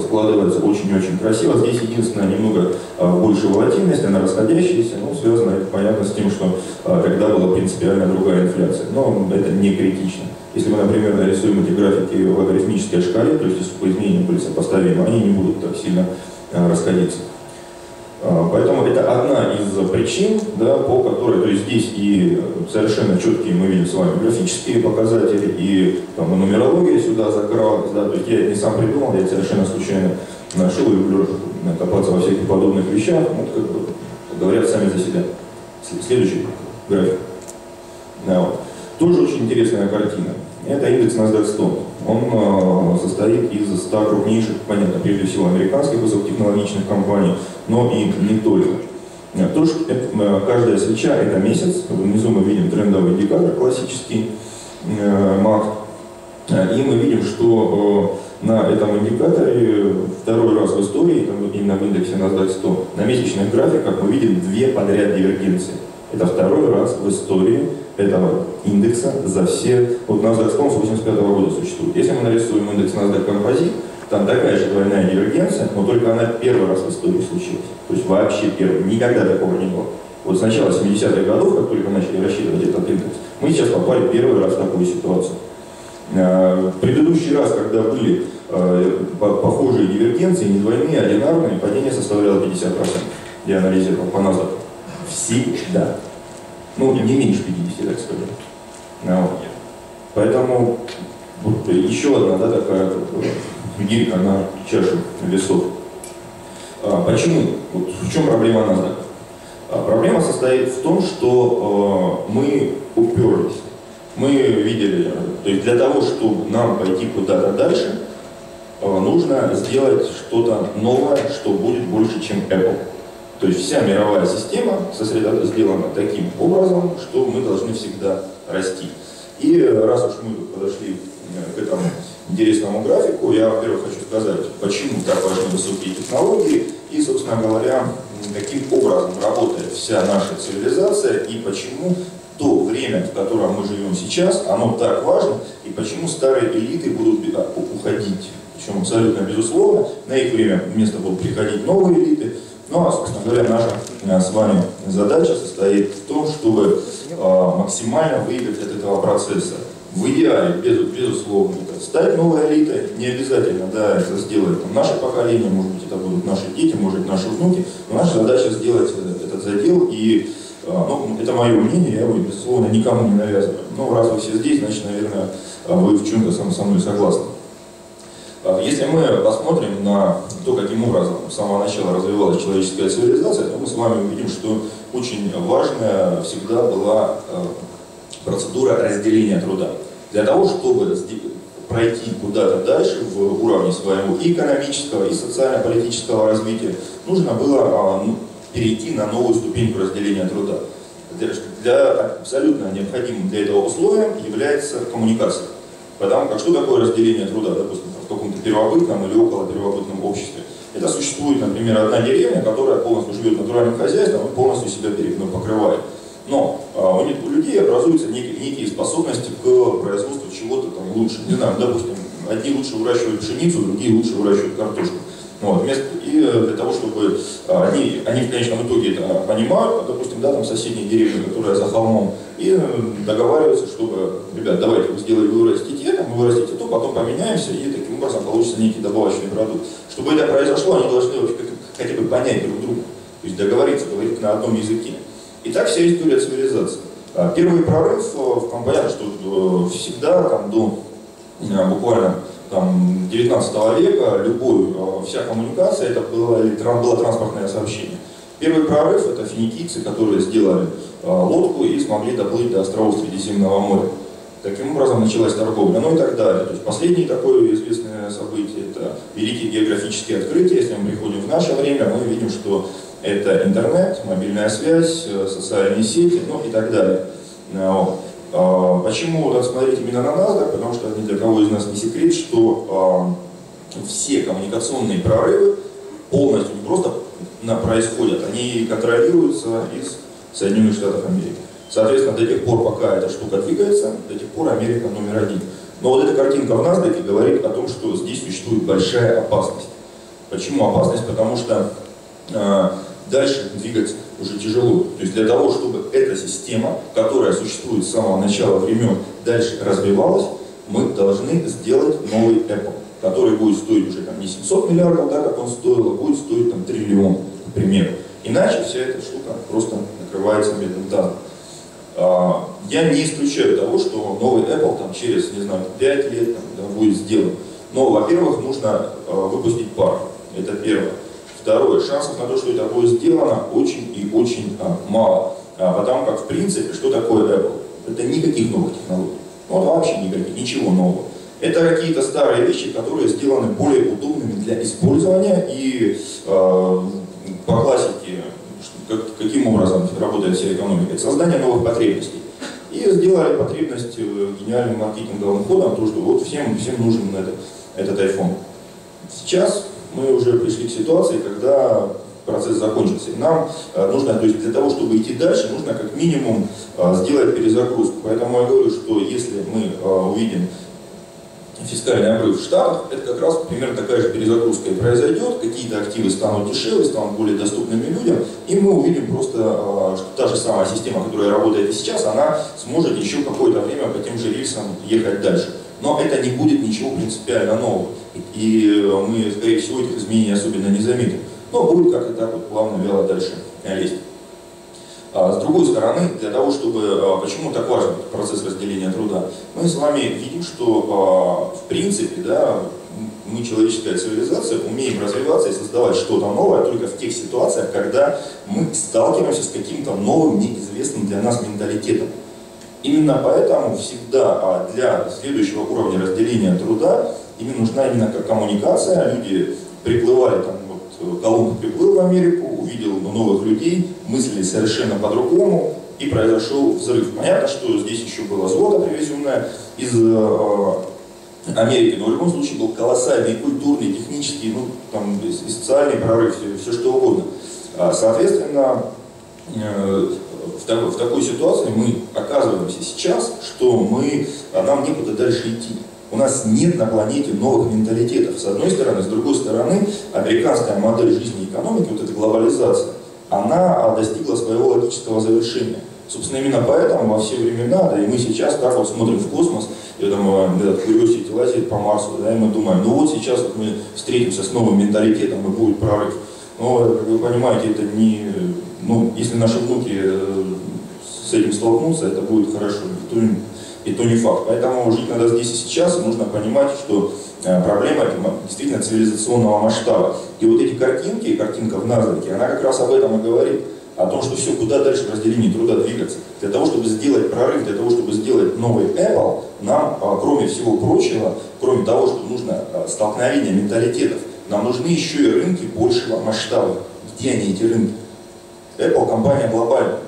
складывается очень-очень красиво. Здесь единственное, немного э, больше волатильность, она расходящаяся, но связано это понятно с тем, что тогда была принципиально другая инфляция. Но это не критично. Если мы, например, нарисуем эти графики в логарифмической шкале, то есть если по изменениям были сопоставимы, они не будут так сильно э, расходиться. А, поэтому это одна из причин, да, по которой, то есть здесь и совершенно четкие мы видим с вами графические показатели, и там, и нумерология сюда закралась, да, то есть я это не сам придумал, я это совершенно случайно нашел и люблю копаться во всяких подобных вещах, ну, как бы говорят сами за себя. Следующий график. Да, вот. Тоже очень интересная картина. Это индекс NASDAQ 100. Он э, состоит из 100 крупнейших, понятно, прежде всего американских высокотехнологичных компаний, но и не только. Э, тоже э, каждая свеча это месяц. Внизу мы видим трендовый индикатор классический МАК. И мы видим, что на этом индикаторе второй раз в истории, именно в индексе NASDAQ 100, на месячных графиках мы видим две подряд дивергенции. Это второй раз в истории этого индекса за все... Вот NASDAQ с 85 -го года существует. Если мы нарисуем индекс NASDAQ Composite, там такая же двойная дивергенция, но только она первый раз в истории случилась. То есть вообще первый. Никогда такого не было. Вот с начала 70-х годов, как только начали рассчитывать этот индекс, мы сейчас попали первый раз в такую ситуацию. А, предыдущий раз, когда были а, похожие дивергенции, не двойные, а одинарные, падение составляло 50%. Я анализировал по NASDAQ. Всегда. Ну, не меньше 50, так скажем. Вот. Поэтому вот, еще одна да, такая гирька на чашу весов. А, почему? Вот в чем проблема NASDAQ? А, проблема состоит в том, что а, мы уперлись. Мы видели, то есть для того, чтобы нам пойти куда-то дальше, а, нужно сделать что-то новое, что будет больше, чем Apple. То есть вся мировая система сделана таким образом, что мы должны всегда расти. И раз уж мы подошли э, к этому интересному графику, я, во-первых, хочу сказать, почему так важны высокие технологии и, собственно говоря, каким образом работает вся наша цивилизация и почему то время, в котором мы живем сейчас, оно так важно, и почему старые элиты будут уходить. Причем абсолютно безусловно, на их время вместо будут приходить новые элиты, ну, а, собственно говоря, наша э, с вами задача состоит в том, чтобы э, максимально выиграть от этого процесса. В идеале, без, безусловно, это стать новой элитой. Не обязательно, да, это сделает там, наше поколение, может быть, это будут наши дети, может наши внуки. Но наша задача сделать этот, этот задел и э, ну, это мое мнение, я его, безусловно, никому не навязываю. Но раз вы все здесь, значит, наверное, вы в чем-то со мной согласны. А, Если мы посмотрим на то, каким образом с самого начала развивалась человеческая цивилизация, то мы с вами увидим, что очень важная всегда была э, процедура разделения труда. Для того, чтобы пройти куда-то дальше в уровне своего и экономического, и социально-политического развития, нужно было ну, перейти на новую ступеньку разделения труда. Для, абсолютно необходимым для этого условием является коммуникация. Потому как что такое разделение труда, допустим, каком-то первобытном или около первобытном обществе? Это существует, например, одна деревня, которая полностью живет натуральным хозяйством и полностью себя перед- ну, покрывает. Но а, у, людей образуются некие, некие способности к производству чего-то там лучше. Не знаю, допустим, одни лучше выращивают пшеницу, другие лучше выращивают картошку. Вот, и для того, чтобы а, они, они в конечном итоге это понимают, допустим, да, там соседней деревни, которая за холмом, и договариваются, чтобы, ребят, давайте вы сделали, вы вырастите это, мы вырастите то, потом поменяемся, и таким образом получится некий добавочный продукт. Чтобы это произошло, они должны хотя бы понять друг друга, то есть договориться, говорить на одном языке. И так вся история цивилизации. А, Первый прорыв, э, понятно, что э, всегда там до э, буквально там, 19 века любой, э, вся коммуникация это было, было транспортное сообщение. Первый прорыв это финикийцы, которые сделали лодку и смогли доплыть до островов Средиземного моря. Таким образом началась торговля, ну и так далее. То есть последнее такое известное событие – это великие географические открытия. Если мы приходим в наше время, мы видим, что это интернет, мобильная связь, э, социальные сети, ну и так далее. Э, вот. А, Почему надо смотреть именно на NASDAQ? Потому что ни для кого из нас не секрет, что а, все коммуникационные прорывы полностью не просто происходят, они контролируются из Соединенных Штатов Америки. Соответственно, до тех пор, пока эта штука двигается, до тех пор Америка номер один. Но вот эта картинка в NASDAQ говорит о том, что здесь существует большая опасность. Почему опасность? Потому что э, дальше двигаться уже тяжело. То есть для того, чтобы эта система, которая существует с самого начала времен, дальше развивалась, мы должны сделать новый Apple, который будет стоить уже там, не 700 миллиардов, да, как он стоил, а будет стоить там, триллион, к примеру. Иначе вся эта штука просто накрывается медным тазом. А, Я не исключаю того, что новый Apple там, через, не знаю, 5 лет там, да, будет сделан. Но, во-первых, нужно э, выпустить пар. Это первое. Второе, шансов на то, что это будет сделано, очень и очень а, мало. А, потому как, в принципе, что такое Apple? Это никаких новых технологий. Ну, вот вообще никаких, ничего нового. Это какие-то старые вещи, которые сделаны более удобными для использования и э, по классике, как- каким образом работает вся экономика, это создание новых потребностей. И сделали потребность э, гениальным маркетинговым ходом, то, что вот всем, всем нужен этот, этот iPhone. Сейчас мы уже пришли к ситуации, когда процесс закончился. И нам э, нужно, то есть для того, чтобы идти дальше, нужно как минимум э, сделать перезагрузку. Поэтому я говорю, что если мы увидим фискальный обрыв в Штатах, это как раз примерно такая же перезагрузка и произойдет, какие-то активы станут дешевле, станут более доступными людям, и мы увидим просто, э, что та же самая система, которая работает и сейчас, она сможет еще какое-то время по тем же рельсам ехать дальше. Но это не будет ничего принципиально нового, и э, мы, скорее всего, этих изменений особенно не заметим. Но будет как-то так вот плавно, вяло дальше лезть. А, С другой стороны, для того, чтобы, а, почему так важен процесс разделения труда, мы с вами видим, что а, в принципе, да, мы, человеческая цивилизация, умеем развиваться и создавать что-то новое только в тех ситуациях, когда мы сталкиваемся с каким-то новым, неизвестным для нас менталитетом. Именно поэтому всегда для следующего уровня разделения труда им нужна именно как коммуникация. Люди приплывали, там, Колумб приплыл в Америку, увидел новых людей, мыслили совершенно по-другому, и произошел взрыв. Понятно, что здесь еще было золото привезенное из э, Америки, но в любом случае был колоссальный культурный, технический, ну, там, и социальный прорыв, все, все что угодно. А, Соответственно, э, в, та- в такой ситуации мы оказываемся сейчас, что мы, а, нам некуда дальше идти. У нас нет на планете новых менталитетов, с одной стороны. С другой стороны, американская модель жизни и экономики, вот эта глобализация, она а, достигла своего логического завершения. Собственно, именно поэтому во все времена, да и мы сейчас так вот смотрим в космос, и там этот Curiosity лазит по Марсу, да, и мы думаем, ну вот сейчас вот мы встретимся с новым менталитетом, и будет прорыв. Но, как вы понимаете, это не, ну, если наши внуки э, с этим столкнутся, это будет хорошо. Никто им и то не факт. Поэтому жить надо здесь и сейчас, и нужно понимать, что э, проблема действительно цивилизационного масштаба. И вот эти картинки, картинка в Назарике, она как раз об этом и говорит о том, что все, куда дальше в разделении труда двигаться. Для того, чтобы сделать прорыв, для того, чтобы сделать новый Apple, нам, а, кроме всего прочего, кроме того, что нужно а, столкновение менталитетов, нам нужны еще и рынки большего масштаба. Где они, эти рынки? Apple компания глобальная.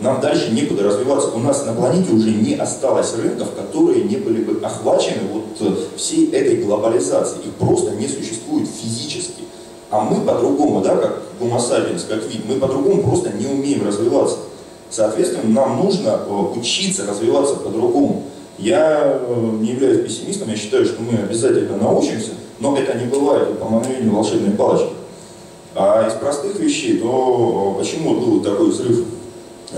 Нам дальше некуда развиваться. У нас на планете уже не осталось рынков, которые не были бы охвачены вот э, всей этой глобализацией. Их просто не существует физически. А мы по-другому, да, как Homo как вид, мы по-другому просто не умеем развиваться. Соответственно, нам нужно э, учиться развиваться по-другому. Я э, не являюсь пессимистом, я считаю, что мы обязательно научимся, но это не бывает по мановению волшебной палочки. А из простых вещей, то почему был такой взрыв,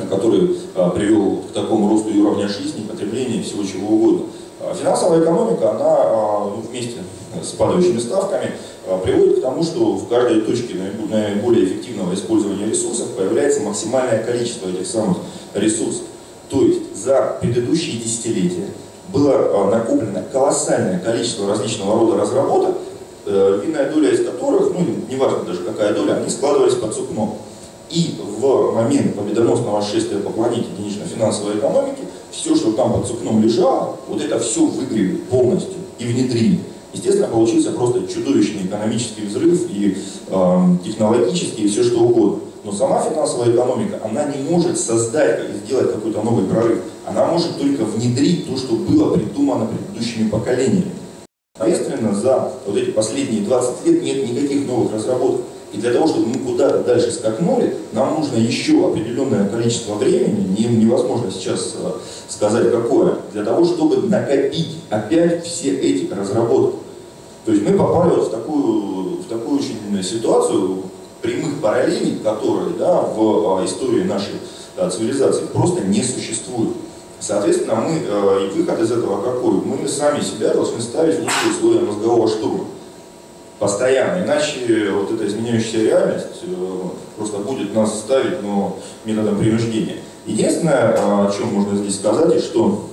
который привел к такому росту и уровня жизни, потребления, всего чего угодно. Финансовая экономика, она ну, вместе с падающими ставками а, приводит к тому, что в каждой точке наиболее эффективного использования ресурсов появляется максимальное количество этих самых ресурсов. То есть за предыдущие десятилетия было а, накоплено колоссальное количество различного рода разработок, э, винная доля из которых, ну неважно даже какая доля, они складывались под сукно. И в момент победоносного шествия планете денежно-финансовой экономики, все, что там под сукном лежало, вот это все выгребли полностью и внедрили. Естественно, получился просто чудовищный экономический взрыв и э, технологический, и все что угодно. Но сама финансовая экономика, она не может создать и сделать какой-то новый прорыв. Она может только внедрить то, что было придумано предыдущими поколениями. Соответственно, за вот эти последние 20 лет нет никаких новых разработок. И для того, чтобы мы куда-то дальше скакнули, нам нужно еще определенное количество времени, невозможно сейчас э, сказать какое, для того, чтобы накопить опять все эти разработки. То есть мы попали вот в такую, в такую очень ситуацию прямых параллелей, которые да, в а, истории нашей да, цивилизации просто не существуют. Соответственно, мы, э, и выход из этого какой? Мы сами себя должны ставить в некие условия мозгового штурма. Постоянно. Иначе вот эта изменяющаяся реальность э, просто будет нас ставить но методом принуждения. Единственное, о чем можно здесь сказать, и что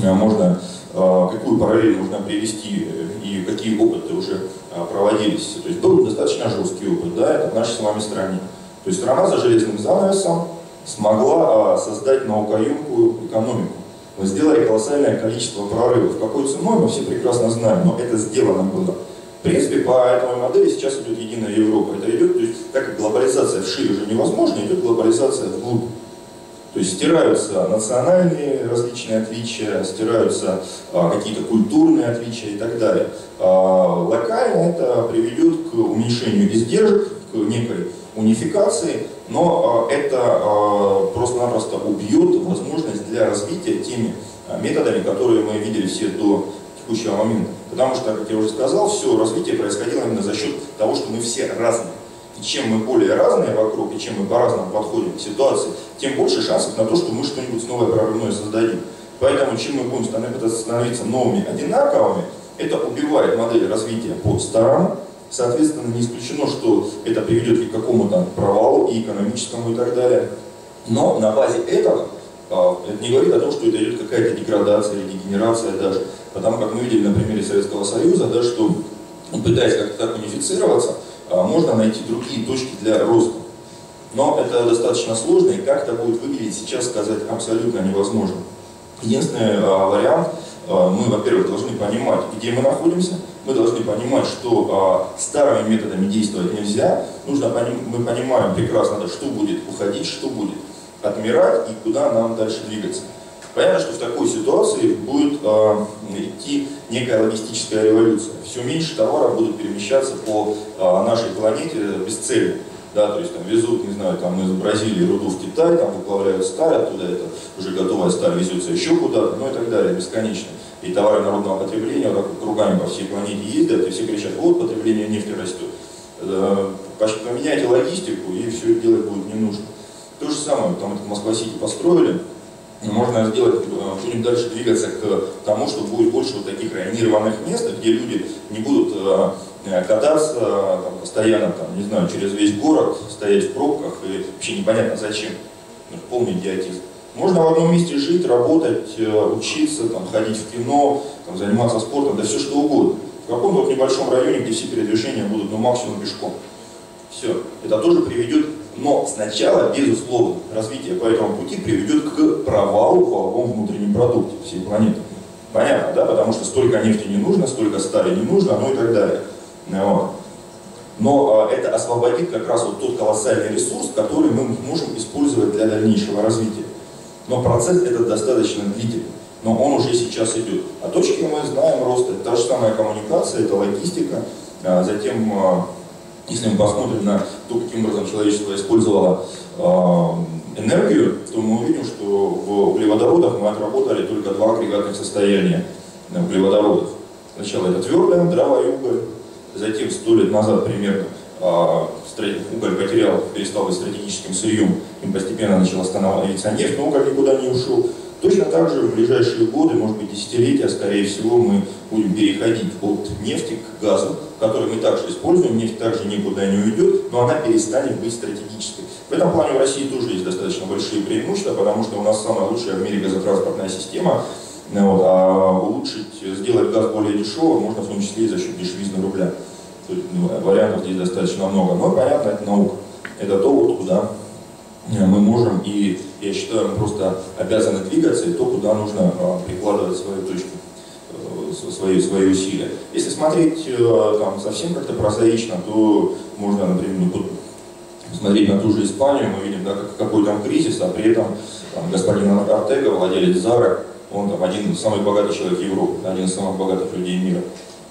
э, можно а, какую параллель нужно привести и какие опыты уже а, проводились. То есть был достаточно жесткий опыт, да, это в нашей с вами стране. То есть страна за железным занавесом смогла а, создать наукоемкую экономику. Мы сделали колоссальное количество прорывов. Какой ценой, мы все прекрасно знаем, но это сделано было. В принципе, по этой модели сейчас идет единая Европа. Это идет, то есть, так как глобализация вширь уже невозможна, идет глобализация вглубь. То есть стираются национальные различные отличия, стираются а, какие-то культурные отличия и так далее. А, локально это приведет к уменьшению издержек, к некой унификации, но а, это а, просто-напросто убьет возможность для развития теми а, методами, которые мы видели все до текущего момента. Потому что, как я уже сказал, все развитие происходило именно за счет того, что мы все разные. И чем мы более разные вокруг, и чем мы по-разному подходим к ситуации, тем больше шансов на то, что мы что-нибудь новое прорывное создадим. Поэтому чем мы будем становиться новыми одинаковыми, это убивает модель развития по сторонам. Соответственно, не исключено, что это приведет к какому-то провалу и экономическому и так далее. Но на базе этого а, это не говорит о том, что это идет какая-то деградация или дегенерация даже. Потому как мы видели на примере Советского Союза, да, что пытаясь как-то так унифицироваться, а, можно найти другие точки для роста. Но это достаточно сложно, и как это будет выглядеть сейчас сказать абсолютно невозможно. Единственный а, вариант, а, мы, во-первых, должны понимать, где мы находимся, мы должны понимать, что а, старыми методами действовать нельзя, нужно, мы понимаем прекрасно, что будет уходить, что будет отмирать и куда нам дальше двигаться. Понятно, что в такой ситуации будет э, идти некая логистическая революция. Все меньше товаров будут перемещаться по э, нашей планете без цели. Да, то есть там везут, не знаю, там из Бразилии руду в Китай, там выплавляют сталь, оттуда это уже готовая сталь везется еще куда-то, ну и так далее, бесконечно. И товары народного потребления вот так вот кругами по всей планете ездят, и все кричат, вот потребление нефти растет. Э, поменяйте логистику, и все это делать будет не нужно. То же самое, там это Москва-Сити построили, можно сделать, будем дальше двигаться к тому, что будет больше вот таких районированных мест, где люди не будут э, кататься там, постоянно, там, не знаю, через весь город, стоять в пробках и вообще непонятно зачем. Ну, полный идиотизм. Можно в одном месте жить, работать, э, учиться, там, ходить в кино, там, заниматься спортом, да все что угодно. В каком-то вот небольшом районе, где все передвижения будут ну, максимум пешком. Все. Это тоже приведет, но сначала, безусловно, развитие по этому пути приведет к провалу в валовом внутреннем продукте всей планеты. Понятно, да? Потому что столько нефти не нужно, столько стали не нужно, ну и так далее. Вот. Но а, это освободит как раз вот тот колоссальный ресурс, который мы можем использовать для дальнейшего развития. Но процесс этот достаточно длительный, но он уже сейчас идет. А точки мы знаем роста, та же самая коммуникация, это логистика, а, затем а, если мы посмотрим на то, каким образом человечество использовало э, энергию, то мы увидим, что в углеводородах мы отработали только два агрегатных состояния углеводородов. Сначала это твердое, дрова и уголь, затем сто лет назад примерно э, уголь потерял, перестал быть стратегическим сырьем, и постепенно начала становиться нефть, но уголь никуда не ушел. Точно так же в ближайшие годы, может быть десятилетия, скорее всего, мы будем переходить от нефти к газу, который мы также используем, нефть также никуда не уйдет, но она перестанет быть стратегической. В этом плане в России тоже есть достаточно большие преимущества, потому что у нас самая лучшая в мире газотранспортная система, вот, а улучшить, сделать газ более дешевым можно в том числе и за счет дешевизны рубля. Есть, ну, вариантов здесь достаточно много, но понятно, это наука. Это то, вот, куда мы можем и, я считаю, мы просто обязаны двигаться и то, куда нужно а, прикладывать свою точку, э, свои, свои усилия. Если смотреть э, там, совсем как-то прозаично, то можно, например, ну, смотреть на ту же Испанию, мы видим, да, какой там кризис, а при этом там, господин Артега, владелец Зара, он там один из самых богатых человек Европы, один из самых богатых людей мира.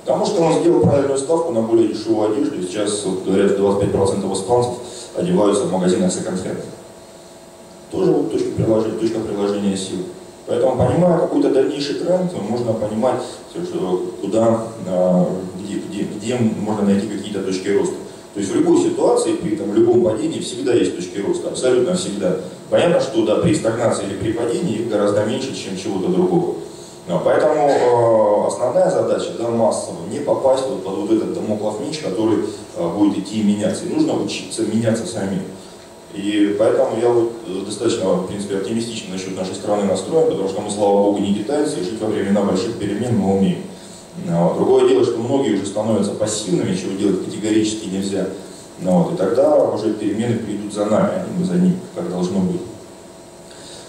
Потому что он сделал правильную ставку на более дешевую одежду, и сейчас, вот, говорят, 25% испанцев одеваются в магазинах секонд-хенд тоже вот точка приложения, точка приложения сил. Поэтому, понимая какой-то дальнейший тренд, можно понимать, что куда, а, где, где, где можно найти какие-то точки роста. То есть в любой ситуации, при в любом падении всегда есть точки роста, абсолютно всегда. Понятно, что да, при стагнации или при падении их гораздо меньше, чем чего-то другого. Но, поэтому э, основная задача да, массово не попасть вот под вот этот домоклов меч, который э, будет идти и меняться. И нужно учиться меняться самим. И поэтому я вот достаточно, в принципе, оптимистичен насчет нашей страны настроен, потому что мы, слава богу, не китайцы, и жить во времена больших перемен мы умеем. А вот. Другое дело, что многие уже становятся пассивными, чего делать категорически нельзя. Ну вот. И тогда уже перемены придут за нами, а не мы за ними, как должно быть.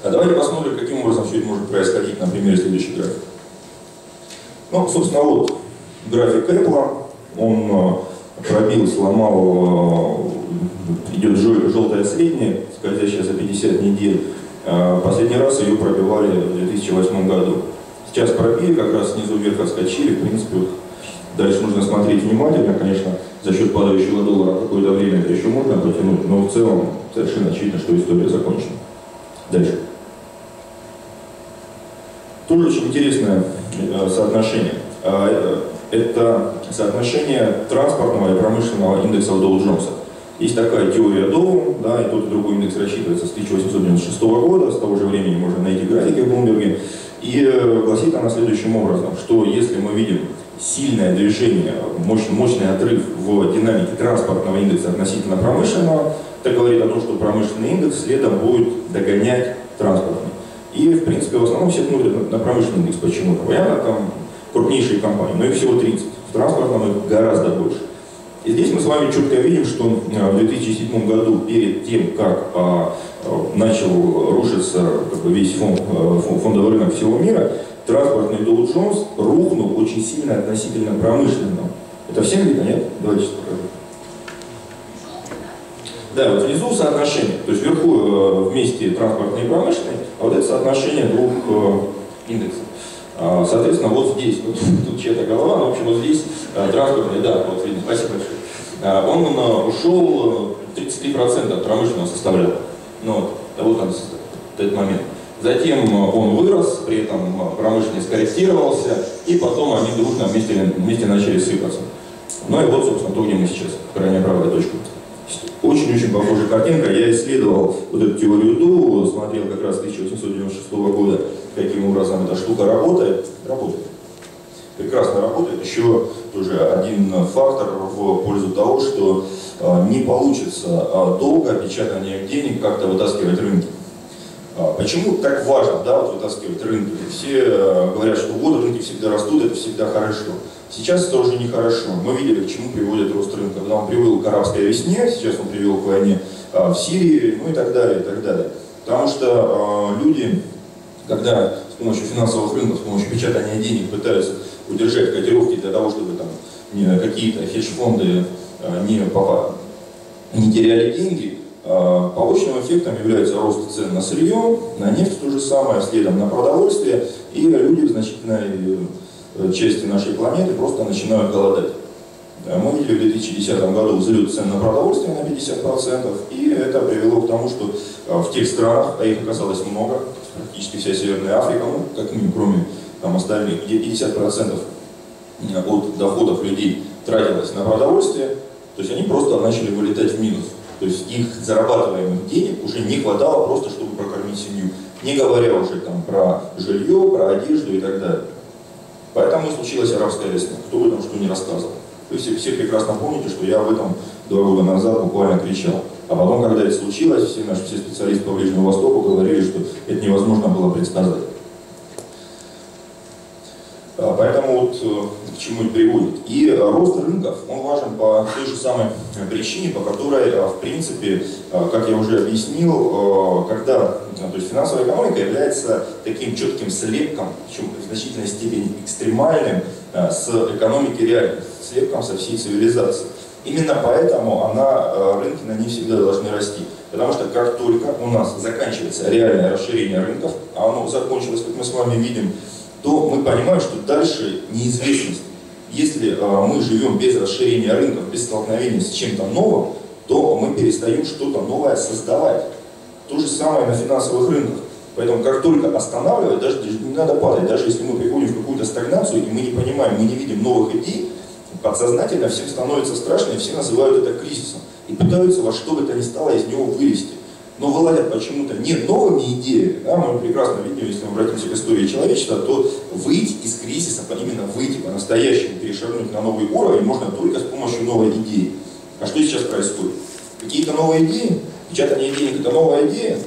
А давайте посмотрим, каким образом все это может происходить на примере следующий график. Ну, собственно, вот график Apple, он э, пробил, сломал э, идет желтая средняя, скользящая за 50 недель. А, последний раз ее пробивали в 2008 году. Сейчас пробили, как раз снизу вверх отскочили. В принципе, дальше нужно смотреть внимательно. Конечно, за счет падающего доллара какое-то время это еще можно потянуть, но в целом совершенно очевидно, что история закончена. Дальше. Тоже очень интересное э, соотношение. А, э, это соотношение транспортного и промышленного индекса Dow Джонса. Есть такая теория Доу, да, и тот и другой индекс рассчитывается с 1896 года, с того же времени можно найти графики в Блумберге. И э, гласит она следующим образом, что если мы видим сильное движение, мощный, мощный отрыв в динамике транспортного индекса относительно промышленного, это говорит о том, что промышленный индекс следом будет догонять транспортный. И, в принципе, в основном все смотрят на промышленный индекс почему-то. Понятно, там крупнейшие компании, но их всего 30. В транспортном их гораздо больше. И здесь мы с вами четко видим, что э, в 2007 году, перед тем, как а, э, начал рушиться как бы, весь фонд, э, фондовый рынок всего мира, транспортный Dow Jones рухнул очень сильно относительно промышленного. Это всем видно, нет? Давайте сейчас покажу. Да, вот внизу соотношение, то есть вверху вместе транспортный и промышленный, а вот это соотношение двух индексов. А, соответственно, вот здесь, вот, тут чья-то голова, но в общем вот здесь транспортный, да, вот видно, спасибо большое. А, он э, ушел 33% э, промышленного составлял. Ну, вот, вот он, этот момент. Затем э, он вырос, при этом промышленный скорректировался, и потом они дружно вместе, вместе начали сыпаться. Ну и вот, собственно, то, где мы сейчас, крайне правая точка. Очень-очень похожая картинка. Я исследовал вот эту теорию Ду, смотрел как раз 1896 года, каким образом эта штука работает. Работает. Прекрасно работает. Еще тоже один фактор в пользу того, что а, не получится а, долго печатание денег как-то вытаскивать рынки. А, Почему так важно да, вот, вытаскивать рынки? Все говорят, что вот рынки всегда растут, это всегда хорошо. Сейчас это уже нехорошо. Мы видели, к чему приводит рост рынка. Когда он привел к арабской весне, сейчас он привел к войне а, в Сирии, ну и так далее, и так далее. Потому что э, люди, когда с помощью финансовых рынков, с помощью печатания денег пытаются удержать котировки для того, чтобы там какие-то хедж-фонды э, не, попа- не теряли деньги, э, побочным эффектом является рост цен на сырье, на нефть то же самое, следом на продовольствие, и люди в значительной э, части нашей планеты просто начинают голодать. Да, Мы видели в 2010 году взлет цен на продовольствие на 50%, и это привело к тому, что э, в тех странах, а их оказалось много, практически вся Северная Африка, ну, как минимум, кроме там, остальных, где 50% от доходов людей тратилось на продовольствие, то есть они просто начали вылетать в минус. То есть их зарабатываемых денег уже не хватало просто, чтобы прокормить семью. Не говоря уже там про жилье, про одежду и так далее. Поэтому случилась арабская весна. Кто об этом что не рассказывал. Вы все, все прекрасно помните, что я об этом два года назад буквально кричал. А потом, когда это случилось, все наши все специалисты по Ближнему Востоку говорили, что это невозможно было предсказать. А, Поэтому вот э, к чему это приводит. И рост рынков, он важен по той же самой причине, по которой, э, в принципе, э, как я уже объяснил, э, когда то есть финансовая экономика является таким четким слепком, причем в значительной степени экстремальным, с экономики реальной, слепком со всей цивилизацией. Именно поэтому она, рынки на ней всегда должны расти. Потому что как только у нас заканчивается реальное расширение рынков, а оно закончилось, как мы с вами видим, то мы понимаем, что дальше неизвестность. Если э, мы живем без расширения рынков, без столкновения с чем-то новым, то мы перестаем что-то новое создавать. То же самое на финансовых рынках. Поэтому как только останавливать, даже не надо падать, даже если мы приходим в какую-то стагнацию, и мы не понимаем, мы не видим новых идей, подсознательно всем становится страшно, и все называют это кризисом. И пытаются во что бы то ни стало из него вылезти. Но вылазят почему-то не новыми идеями. Да, мы прекрасно видим, если мы обратимся к истории человечества, то выйти из кризиса, именно выйти по-настоящему, перешагнуть на новый уровень можно только с помощью новой идеи. А что сейчас происходит? Какие-то новые идеи? Печатание денег – это новая идея?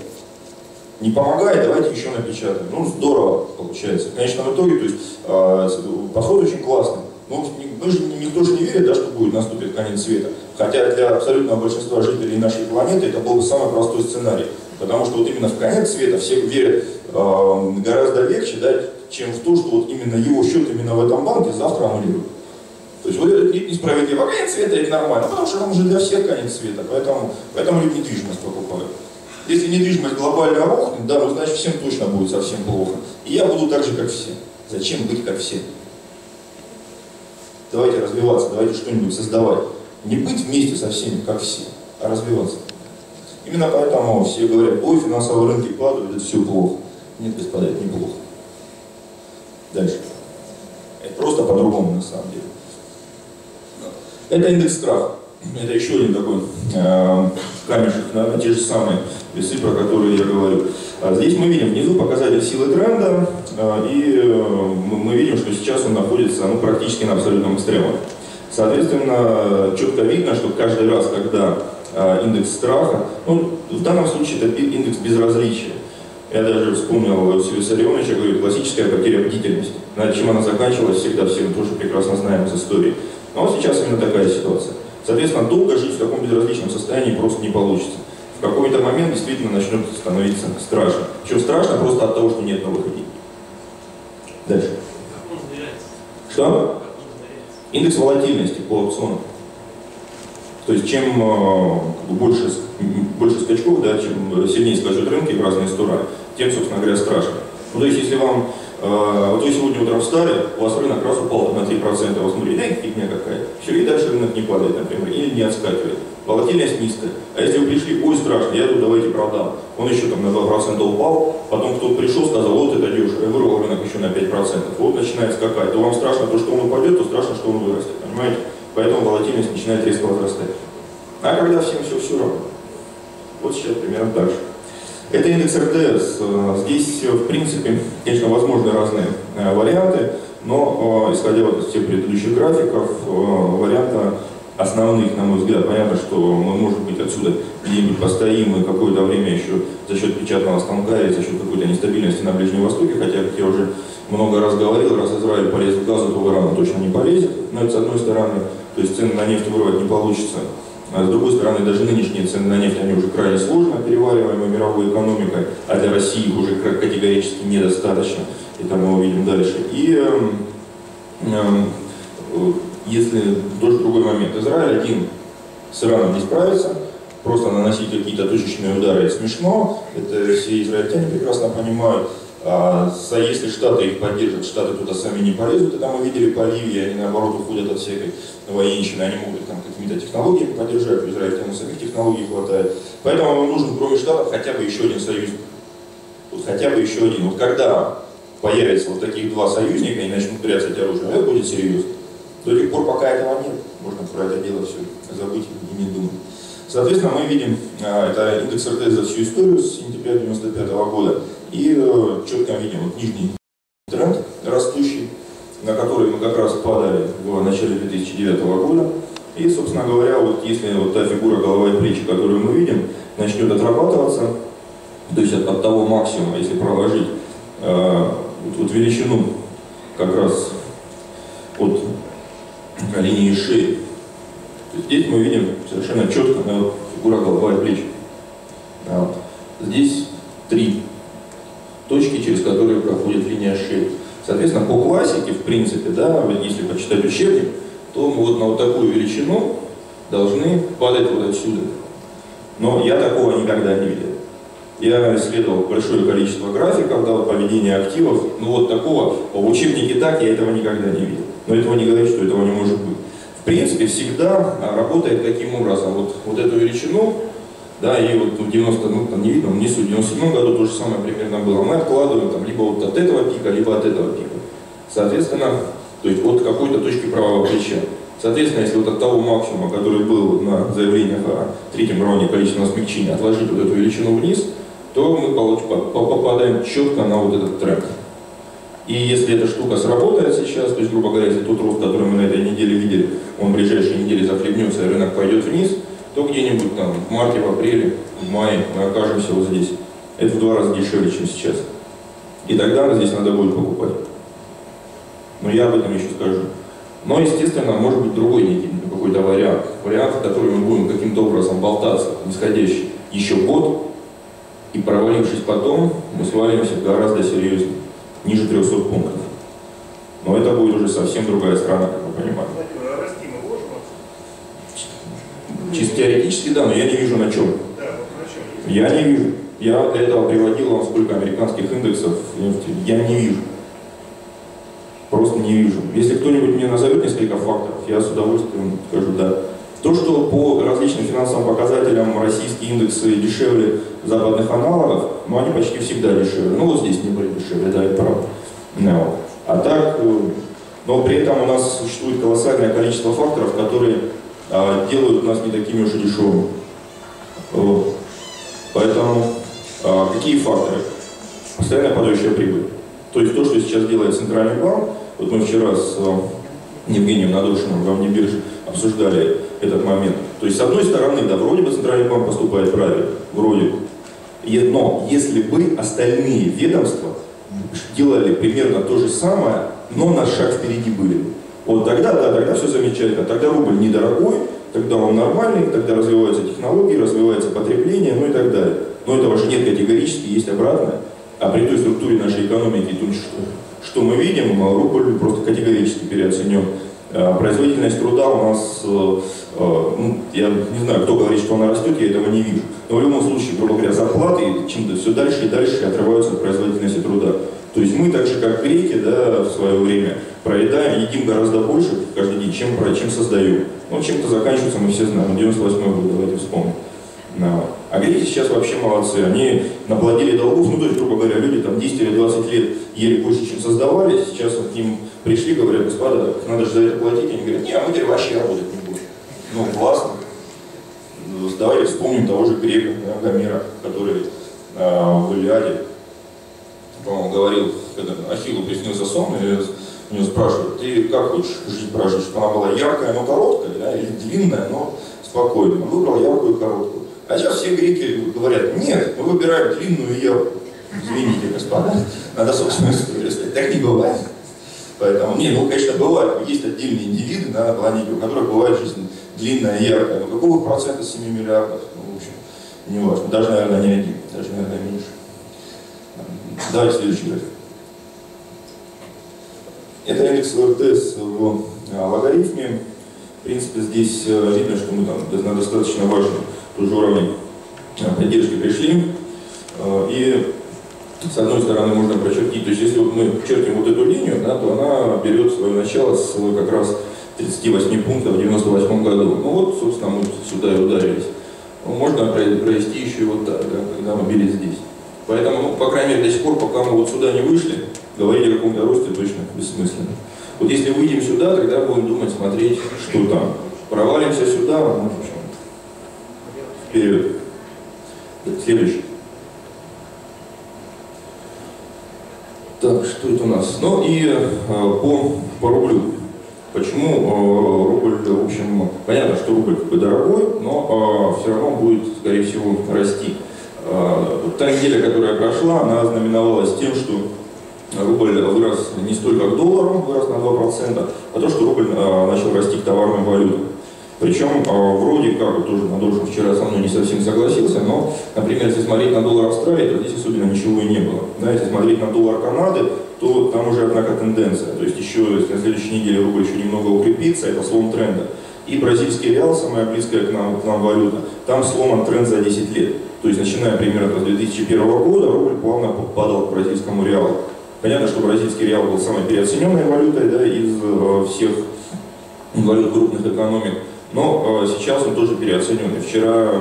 Не помогает, давайте еще напечатаем. Ну, здорово получается. В конечном итоге, то есть, э, подход очень классный. Но мы же, никто же не верит, да, что будет наступит конец света. Хотя для абсолютного большинства жителей нашей планеты это был бы самый простой сценарий. Потому что вот именно в конец света все верят э, гораздо легче, да, чем в то, что вот именно его счет именно в этом банке завтра аннулируют. То есть вот это несправедливо. А конец света это нормально, потому что он уже для всех конец света. Поэтому, поэтому люди недвижимость покупают. Если недвижимость глобально рухнет, да, ну значит всем точно будет совсем плохо. И я буду так же, как все. Зачем быть как все? Давайте развиваться, давайте что-нибудь создавать. Не быть вместе со всеми, как все, а развиваться. Именно поэтому все говорят, ой, финансовые рынки падают, это все плохо. Нет, господа, это не плохо. Дальше. Это просто по-другому на самом деле. Это индекс страха. Это еще один такой э, камешек на, на те же самые весы, про которые я говорю. А здесь мы видим внизу показатель силы тренда, э, и э, мы, видим, что сейчас он находится ну, практически на абсолютном экстреме. Соответственно, четко видно, что каждый раз, когда э, индекс страха, ну, в данном случае это индекс безразличия. Я даже вспомнил Василия Сарионовича, говорит, классическая потеря бдительности. Над чем она заканчивалась, всегда все мы тоже прекрасно знаем из истории. Но вот сейчас именно такая ситуация. Соответственно, долго жить в таком безразличном состоянии просто не получится. В какой-то момент действительно начнет становиться страшно. Причем страшно просто от того, что нет новых идей. Дальше. Что? Индекс волатильности по опционам. То есть чем э, больше, больше скачков, да, чем сильнее скачут рынки в разные стороны, тем, собственно говоря, страшно. Ну, то есть, если вам, вот вы сегодня утром встали, у вас рынок раз упал на 3%, вы смотрите, да, фигня какая-то. Все, и дальше рынок не падает, например, или не отскакивает. Волатильность низкая. А если вы пришли, ой, страшно, я тут давайте продам. Он еще там на 2% упал, потом кто-то пришел, сказал, вот это дешево, вырвал рынок еще на 5%. Вот начинает скакать. То вам страшно то, что он упадет, то страшно, что он вырастет. Понимаете? Поэтому волатильность начинает резко возрастать. А когда всем все все равно. Вот сейчас примерно же. Это индекс РТС. Здесь, в принципе, конечно, возможны разные э, варианты, но, э, исходя вот из тех предыдущих графиков, э, варианта основных, на мой взгляд, понятно, что мы, может быть, отсюда где-нибудь постоим и какое-то время еще за счет печатного станка и за счет какой-то нестабильности на Ближнем Востоке, хотя, как я уже много раз говорил, раз Израиль полез в газу, то в Иран точно не полезет, но это с одной стороны, то есть цены на нефть вырвать не получится. А с другой стороны, даже нынешние цены на нефть, они уже крайне сложно перевариваемы мировой экономикой, а для России их уже категорически недостаточно. Это мы увидим дальше. И эм, эм, если тоже другой момент. Израиль один с Ираном не справится, просто наносить какие-то точечные удары смешно, это все израильтяне прекрасно понимают. А если Штаты их поддержат, Штаты туда сами не полезут, это мы видели по Ливии, они наоборот уходят от всякой военщины, они могут там какими-то технологиями поддержать, в израильтянам самих технологий хватает. Поэтому нам нужен, кроме Штатов, хотя бы еще один союзник. Вот хотя бы еще один. Вот когда появится вот таких два союзника и начнут прятать оружие, это будет серьезно. До тех пор, пока этого нет, можно про это дело все забыть и не думать. Соответственно, мы видим, а, это индекс РТ за всю историю с сентября 1995 года, и э, четко видим вот нижний тренд растущий, на который мы как раз падали в начале 2009 года. И, собственно говоря, вот если вот та фигура голова и плечи, которую мы видим, начнет отрабатываться, то есть от, от того максимума, если проложить э, вот, вот величину как раз от линии шеи, то здесь мы видим совершенно четко ну, фигура голова и плечи. Вот. Здесь три точки, через которые проходит линия шеи. Соответственно, по классике, в принципе, да, если почитать учебник, то мы вот на вот такую величину должны падать вот отсюда. Но я такого никогда не видел. Я исследовал большое количество графиков, да, поведения активов, но вот такого, в учебнике так, я этого никогда не видел. Но этого не говорит, что этого не может быть. В принципе, всегда работает каким образом? Вот, вот эту величину да, и вот в 90, ну там не видно, внизу, в 97 году то же самое примерно было. Мы откладываем там либо вот от этого пика, либо от этого пика. Соответственно, то есть от какой-то точки правого плеча. Соответственно, если вот от того максимума, который был на заявлениях о третьем раунде количественного смягчения, отложить вот эту величину вниз, то мы попадаем четко на вот этот тренд. И если эта штука сработает сейчас, то есть, грубо говоря, если тот рост, который мы на этой неделе видели, он в ближайшие недели захлебнется, и рынок пойдет вниз, то где-нибудь там в марте, в апреле, в мае мы окажемся вот здесь. Это в два раза дешевле, чем сейчас. И тогда здесь надо будет покупать. Но я об этом еще скажу. Но, естественно, может быть другой некий какой-то вариант. Вариант, в который мы будем каким-то образом болтаться, нисходящий еще год, и провалившись потом, мы свалимся гораздо серьезнее, ниже 300 пунктов. Но это будет уже совсем другая страна, как вы понимаете. Чисто теоретически, да, но я не вижу на чем. Я не вижу. Я для этого приводил вам сколько американских индексов нефти. Я не вижу. Просто не вижу. Если кто-нибудь мне назовет несколько факторов, я с удовольствием скажу да. То, что по различным финансовым показателям российские индексы дешевле западных аналогов, ну они почти всегда дешевле. Ну вот здесь не были дешевле, да, это правда. No. А так, э, но при этом у нас существует колоссальное количество факторов, которые а, делают нас не такими уж и дешевыми. Вот. Поэтому а, какие факторы? Постоянная падающая прибыль. То есть то, что сейчас делает Центральный банк, вот мы вчера с а, Евгением Надушиным в бирже обсуждали этот момент. То есть, с одной стороны, да, вроде бы Центральный банк поступает правильно, вроде бы. Но если бы остальные ведомства делали примерно то же самое, но на шаг впереди были. Вот тогда, да, тогда все замечательно. Тогда рубль недорогой, тогда он нормальный, тогда развиваются технологии, развивается потребление, ну и так далее. Но этого же нет категорически, есть обратное. А при той структуре нашей экономики, то, что, что мы видим, рубль просто категорически переоценен. А производительность труда у нас, э, э, ну, я не знаю, кто говорит, что она растет, я этого не вижу. Но в любом случае, грубо говоря, зарплаты чем-то все дальше и дальше отрываются от производительности труда. То есть мы так же, как греки, да, в свое время, проедаем, едим гораздо больше каждый день, чем, чем создаем. Ну, чем-то заканчивается, мы все знаем, 98 год, давайте вспомним. No. А греки сейчас вообще молодцы, они наплодили долгов, ну, то есть, грубо говоря, люди там 10 или 20 лет ели больше, чем создавали, сейчас вот к ним пришли, говорят, господа, надо же за это платить, они говорят, не, а мы теперь вообще работать не будем. Ну, классно. Давайте вспомним того же грека, да, Гомера, который э, в Илиаде по-моему, говорил, когда Ахиллу приснился сон, и у него спрашивают, ты как хочешь жизнь прожить, чтобы она была яркая, но короткая, да, или длинная, но спокойная. Он выбрал яркую и короткую. А сейчас все греки говорят, нет, мы выбираем длинную явку. Извините, господа, надо собственную историю рассказать. Так не бывает. Поэтому, не, ну, конечно, бывает. Есть отдельные индивиды на планете, у которых бывает жизнь длинная, яркая. Но какого процента 7 миллиардов? Ну, в общем, не важно. Даже, наверное, не один, даже, наверное, меньше. Давайте следующий график. Это индекс ВРТС в а, логарифме. В принципе, здесь э, видно, что мы там на достаточно важный тоже уровень э, поддержки пришли. Э, И с одной стороны можно прочертить, то есть если вот мы чертим вот эту линию, да, то она берет свое начало с как раз 38 пунктов в 98 году. Ну вот, собственно, мы сюда и ударились. Ну, можно провести еще и вот так, да, когда мы били здесь. Поэтому, ну, по крайней мере, до сих пор, пока мы вот сюда не вышли, говорить о каком-то росте точно бессмысленно. Вот если выйдем сюда, тогда будем думать, смотреть, что там. Провалимся сюда, ну, в общем, вперед. Следующий. Так, что это у нас? Ну и э, по, по рублю. Почему э, рубль, в общем, понятно, что рубль дорогой, но э, все равно будет, скорее всего, расти. Э, та неделя, которая прошла, она знаменовалась тем, что рубль вырос не столько к доллару, вырос на 2%, а то, что рубль э, начал расти к товарным валютам. Причем э, вроде как, тоже Надолжин вчера со мной не совсем согласился, но, например, если смотреть на доллар Австралии, то здесь особенно ничего и не было. Да, если смотреть на доллар Канады, то там уже, однако, тенденция. То есть еще, если на следующей неделе рубль еще немного укрепится, это слом тренда. И бразильский реал, самая близкая к нам, к нам валюта, там сломан тренд за 10 лет. То есть, начиная примерно с 2001 года, рубль плавно падал к бразильскому реалу. Понятно, что бразильский реал был самой переоцененной валютой да, из э, всех валют крупных экономик. Но э, сейчас он тоже переоценен. Вчера,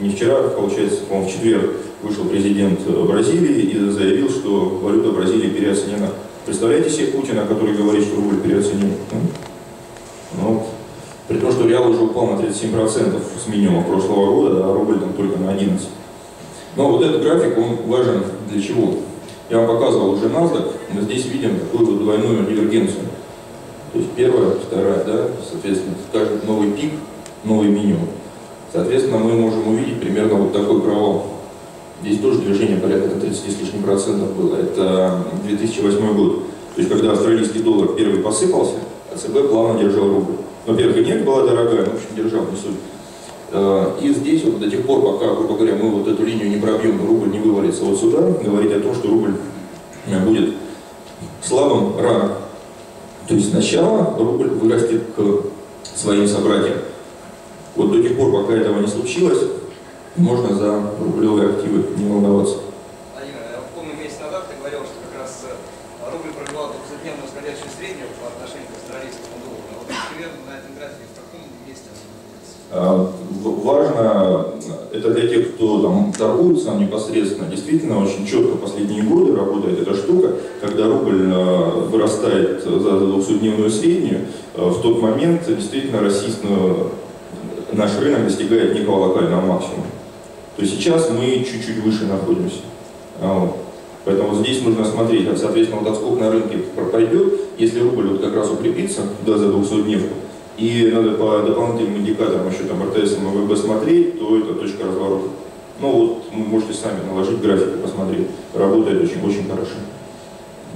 не вчера, получается, по-моему, в четверг вышел президент Бразилии и заявил, что валюта Бразилии переоценена. Представляете себе Путина, который говорит, что рубль переоценен? Ну, при том, что реал уже упал на 37% с минимума прошлого года, а рубль там только на 11%. Но вот этот график, он важен для чего? Я вам показывал уже NASDAQ, мы здесь видим такую вот двойную дивергенцию. То есть первая, вторая, да, соответственно, каждый новый пик, новый минимум. Соответственно, мы можем увидеть примерно вот такой провал. Здесь тоже движение порядка 30 с лишним процентов было. Это 2008 год. То есть, когда австралийский доллар первый посыпался, АЦБ плавно держал рубль. Во-первых, и нет была дорогая, в общем, держал, не суть. Э, и здесь вот до тех пор, пока, грубо говоря, мы вот эту линию не пробьем, рубль не вывалится вот сюда, говорить о том, что рубль будет слабым рано. То есть сначала рубль вырастет к своим собратьям. Вот до тех пор, пока этого не случилось, можно за рублевые активы не волноваться. Владимир, я помню, месяц назад ты говорил, что как раз рубль пробивал 200-дневную восходящую среднюю по отношению к австралийскому доллару. А вот примерно на этом графике в каком месте Важно, это для тех, кто там торгует сам непосредственно, действительно очень четко последние годы работает эта штука, когда рубль вырастает за 200-дневную среднюю, в тот момент действительно российский наш рынок достигает некого локального максимума. То есть сейчас мы чуть-чуть выше находимся. Поэтому здесь нужно смотреть, соответственно, вот отскок на рынке пройдет, если рубль вот как раз укрепится да, за 200-дневку, и надо по дополнительным индикаторам еще там РТС и МВБ смотреть, то это точка разворота. Ну вот, вы можете сами наложить график и посмотреть. Работает очень, очень хорошо.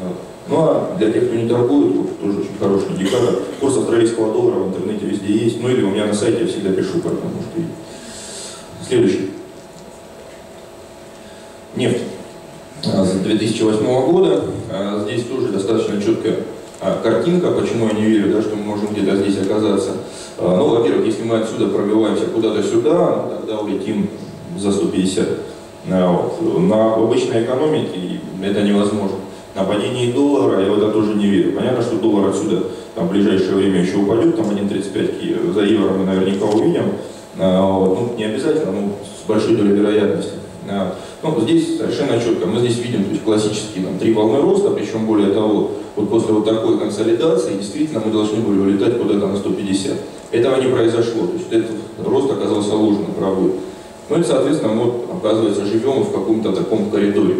Да. Ну а для тех, кто не торгует, вот, тоже очень хороший индикатор. Курс австралийского доллара в интернете везде есть. Ну или у меня на сайте я всегда пишу, поэтому можете видеть. Следующий. Нефть. С 2008 года. А, здесь тоже достаточно четкая картинка, почему я не верю, да, что мы можем где-то здесь оказаться. Ну, во-первых, если мы отсюда пробиваемся куда-то сюда, ну, тогда улетим за 150. Вот. На обычной экономике это невозможно. На падении доллара я в это тоже не верю. Понятно, что доллар отсюда там, в ближайшее время еще упадет, там 1.35 за евро мы наверняка увидим. Вот. Ну, не обязательно, но с большой долей вероятности. Ну, здесь совершенно четко. Мы здесь видим то есть, классические там, три волны роста, причем более того, вот после вот такой консолидации действительно мы должны были вылетать куда-то на 150. Этого не произошло, то есть этот рост оказался ложным, правый. Ну и, соответственно, мы, оказывается, живем в каком-то таком коридоре.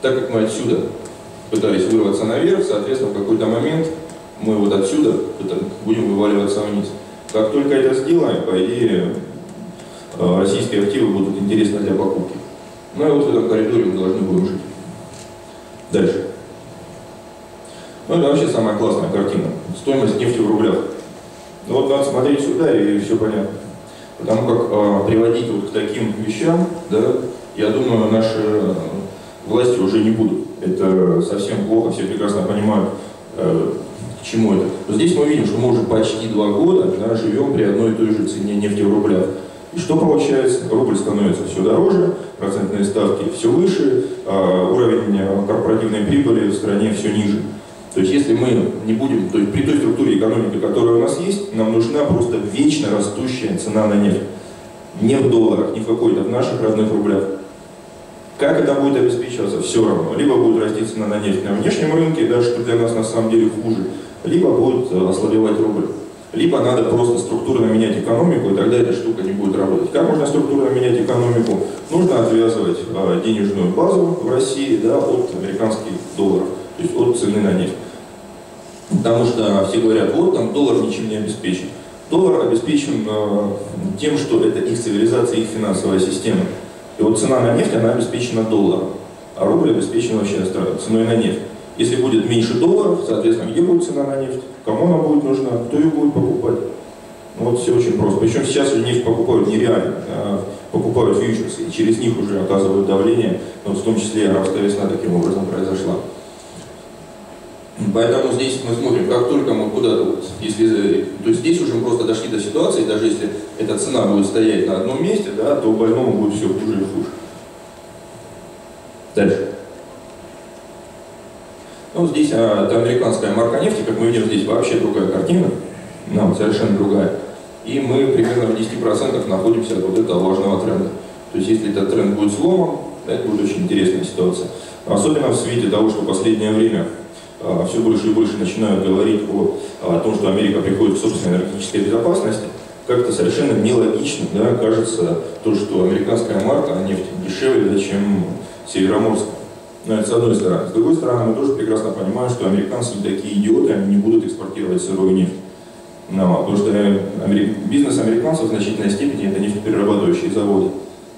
Так как мы отсюда пытались вырваться наверх, соответственно, в какой-то момент мы вот отсюда будем вываливаться вниз. Как только это сделаем, по идее, э, российские активы будут интересны для покупки. Ну и вот в этом коридоре мы должны будем жить. Дальше. Ну это вообще самая классная картина. Стоимость нефти в рублях. Ну вот надо смотреть сюда и все понятно. Потому как э, приводить вот к таким вещам, да, я думаю, наши э, власти уже не будут. Это совсем плохо, все прекрасно понимают, э, к чему это. Но здесь мы видим, что мы уже почти два года да, живем при одной и той же цене нефти в рублях. И что получается? Рубль становится все дороже, процентные ставки все выше, а уровень корпоративной прибыли в стране все ниже. То есть если мы не будем, то есть при той структуре экономики, которая у нас есть, нам нужна просто вечно растущая цена на нефть. Не в долларах, не в какой-то, в наших родных рублях. Как это будет обеспечиваться, все равно. Либо будет расти цена на нефть на внешнем рынке, да, что для нас на самом деле хуже, либо будет ослабевать рубль. Либо надо просто структурно менять экономику, и тогда эта штука не будет работать. Как можно структурно менять экономику? Нужно отвязывать э, денежную базу в России да, от американских долларов, то есть от цены на нефть. Потому что все говорят, вот там доллар ничем не обеспечен. Доллар обеспечен э, тем, что это их цивилизация, их финансовая система. И вот цена на нефть, она обеспечена долларом, а рубль обеспечен вообще ценой на нефть. Если будет меньше долларов, соответственно, где будет цена на нефть, кому она будет нужна, кто ее будет покупать. Ну, вот все очень просто. Причем сейчас нефть покупают нереально, покупают фьючерсы, и через них уже оказывают давление, ну, вот в том числе арабская весна таким образом произошла. Поэтому здесь мы смотрим, как только мы куда-то, вот, если, то есть здесь уже мы просто дошли до ситуации, даже если эта цена будет стоять на одном месте, да, то больному будет все хуже и хуже. Дальше. Ну, здесь а, это американская марка нефти, как мы видим, здесь вообще другая картина, нам совершенно другая. И мы примерно в 10% находимся от вот этого ложного тренда. То есть если этот тренд будет сломан, это будет очень интересная ситуация. Особенно в свете того, что в последнее время а, все больше и больше начинают говорить о, о том, что Америка приходит к собственной энергетической безопасности, как-то совершенно нелогично да, кажется то, что американская марка нефти дешевле, чем североморская. Но это с одной стороны. С другой стороны, мы тоже прекрасно понимаем, что американцы не такие идиоты, они не будут экспортировать сырую нефть. Но, потому что бизнес американцев в значительной степени это нефтеперерабатывающие заводы.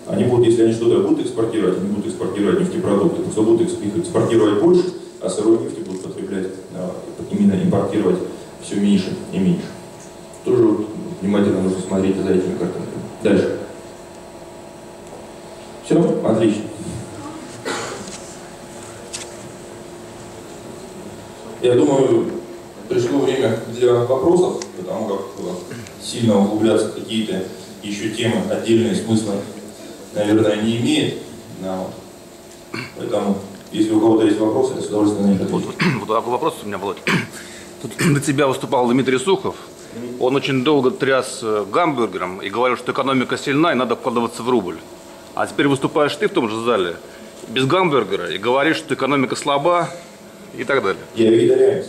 Они будут, если они что-то будут экспортировать, они будут экспортировать нефтепродукты, просто будут их экспортировать больше, а сырой нефти будут потреблять, именно импортировать все меньше и меньше. Тоже внимательно нужно смотреть за этими картинками. Дальше. Все? Отлично. Я думаю, пришло время для вопросов, потому как э, сильно углубляться какие-то еще темы, отдельные смысла, наверное, не имеет. Но, поэтому, если у кого-то есть вопросы, я с удовольствием на них отвечу. Вот такой вопрос у меня, Володь. Тут до тебя выступал Дмитрий Сухов. Он очень долго тряс э, гамбургером и говорил, что экономика сильна и надо вкладываться в рубль. А теперь выступаешь ты в том же зале без гамбургера и говоришь, что экономика слаба и так далее. Я вегетарианец.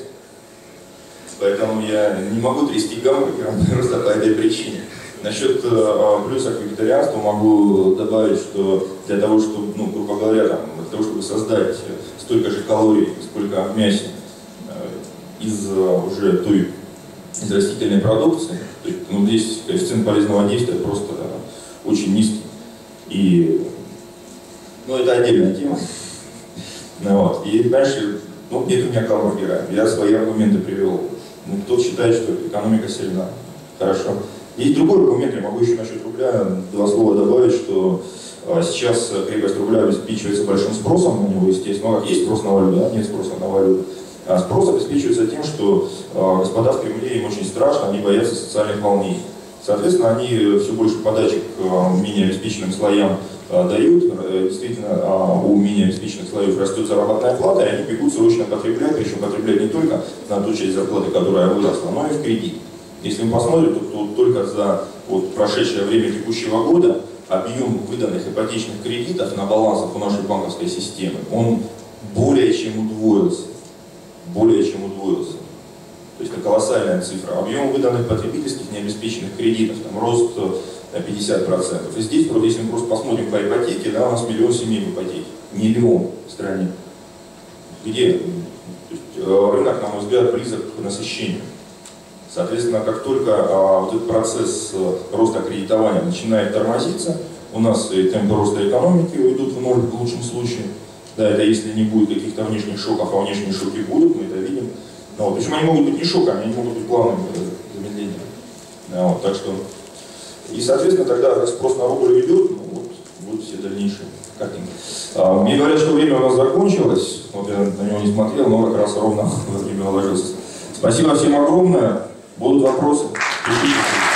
Поэтому я не могу трясти гамбургером просто по этой причине. Насчет э, плюсов к вегетарианству могу добавить, что для того, чтобы, ну, грубо говоря, там, для того, чтобы создать столько же калорий, сколько в мясе э, из э, уже той из растительной продукции, то есть, ну, здесь коэффициент полезного действия просто э, очень низкий. И, ну, это отдельная тема. Ну, вот. И дальше, ну, нет у меня гамбургера, я свои аргументы привел. Ну, кто считает, что экономика сильна. Хорошо. Есть другой аргумент, я могу еще насчет рубля два слова добавить, что а, сейчас крепость рубля обеспечивается большим спросом на него, естественно. Ну, как есть спрос на валюту, да? нет спроса на валюту. А спрос обеспечивается тем, что а, господа в Кремле им очень страшно, они боятся социальных волнений. Соответственно, они все больше подачек а, менее обеспеченным слоям а, дают, э, действительно а, у менее обеспеченных слоев растет заработная плата, и они бегут срочно потреблять, причем потреблять не только на ту часть зарплаты, которая выросла, но и в кредит. Если мы посмотрим, то, то только за вот, прошедшее время текущего года объем выданных ипотечных кредитов на балансах у нашей банковской системы, он более чем удвоился. Более чем удвоился. То есть это колоссальная цифра. Объем выданных потребительских необеспеченных кредитов, там рост на 50%. И здесь, вот, если мы просто посмотрим по ипотеке, да, у нас миллион семей в ипотеке. Миллион в стране. Где? Есть, э, рынок, на мой взгляд, близок к насыщению. Соответственно, как только а, вот этот процесс э, роста кредитования начинает тормозиться, у нас и темпы роста экономики уйдут в ноль в лучшем случае. Да, это если не будет каких-то внешних шоков, а внешние шоки будут, мы это видим. Ну, вот, причем они могут быть не шоками, они могут быть плавными э, замедлениями. Да, вот, так что, и, соответственно, тогда спрос на рубль идет, ну, вот, будут все дальнейшие картинки. А, мне говорят, что время у нас закончилось. Вот я на него не смотрел, но как раз ровно во время уложился. Спасибо всем огромное. Будут вопросы? Пишите.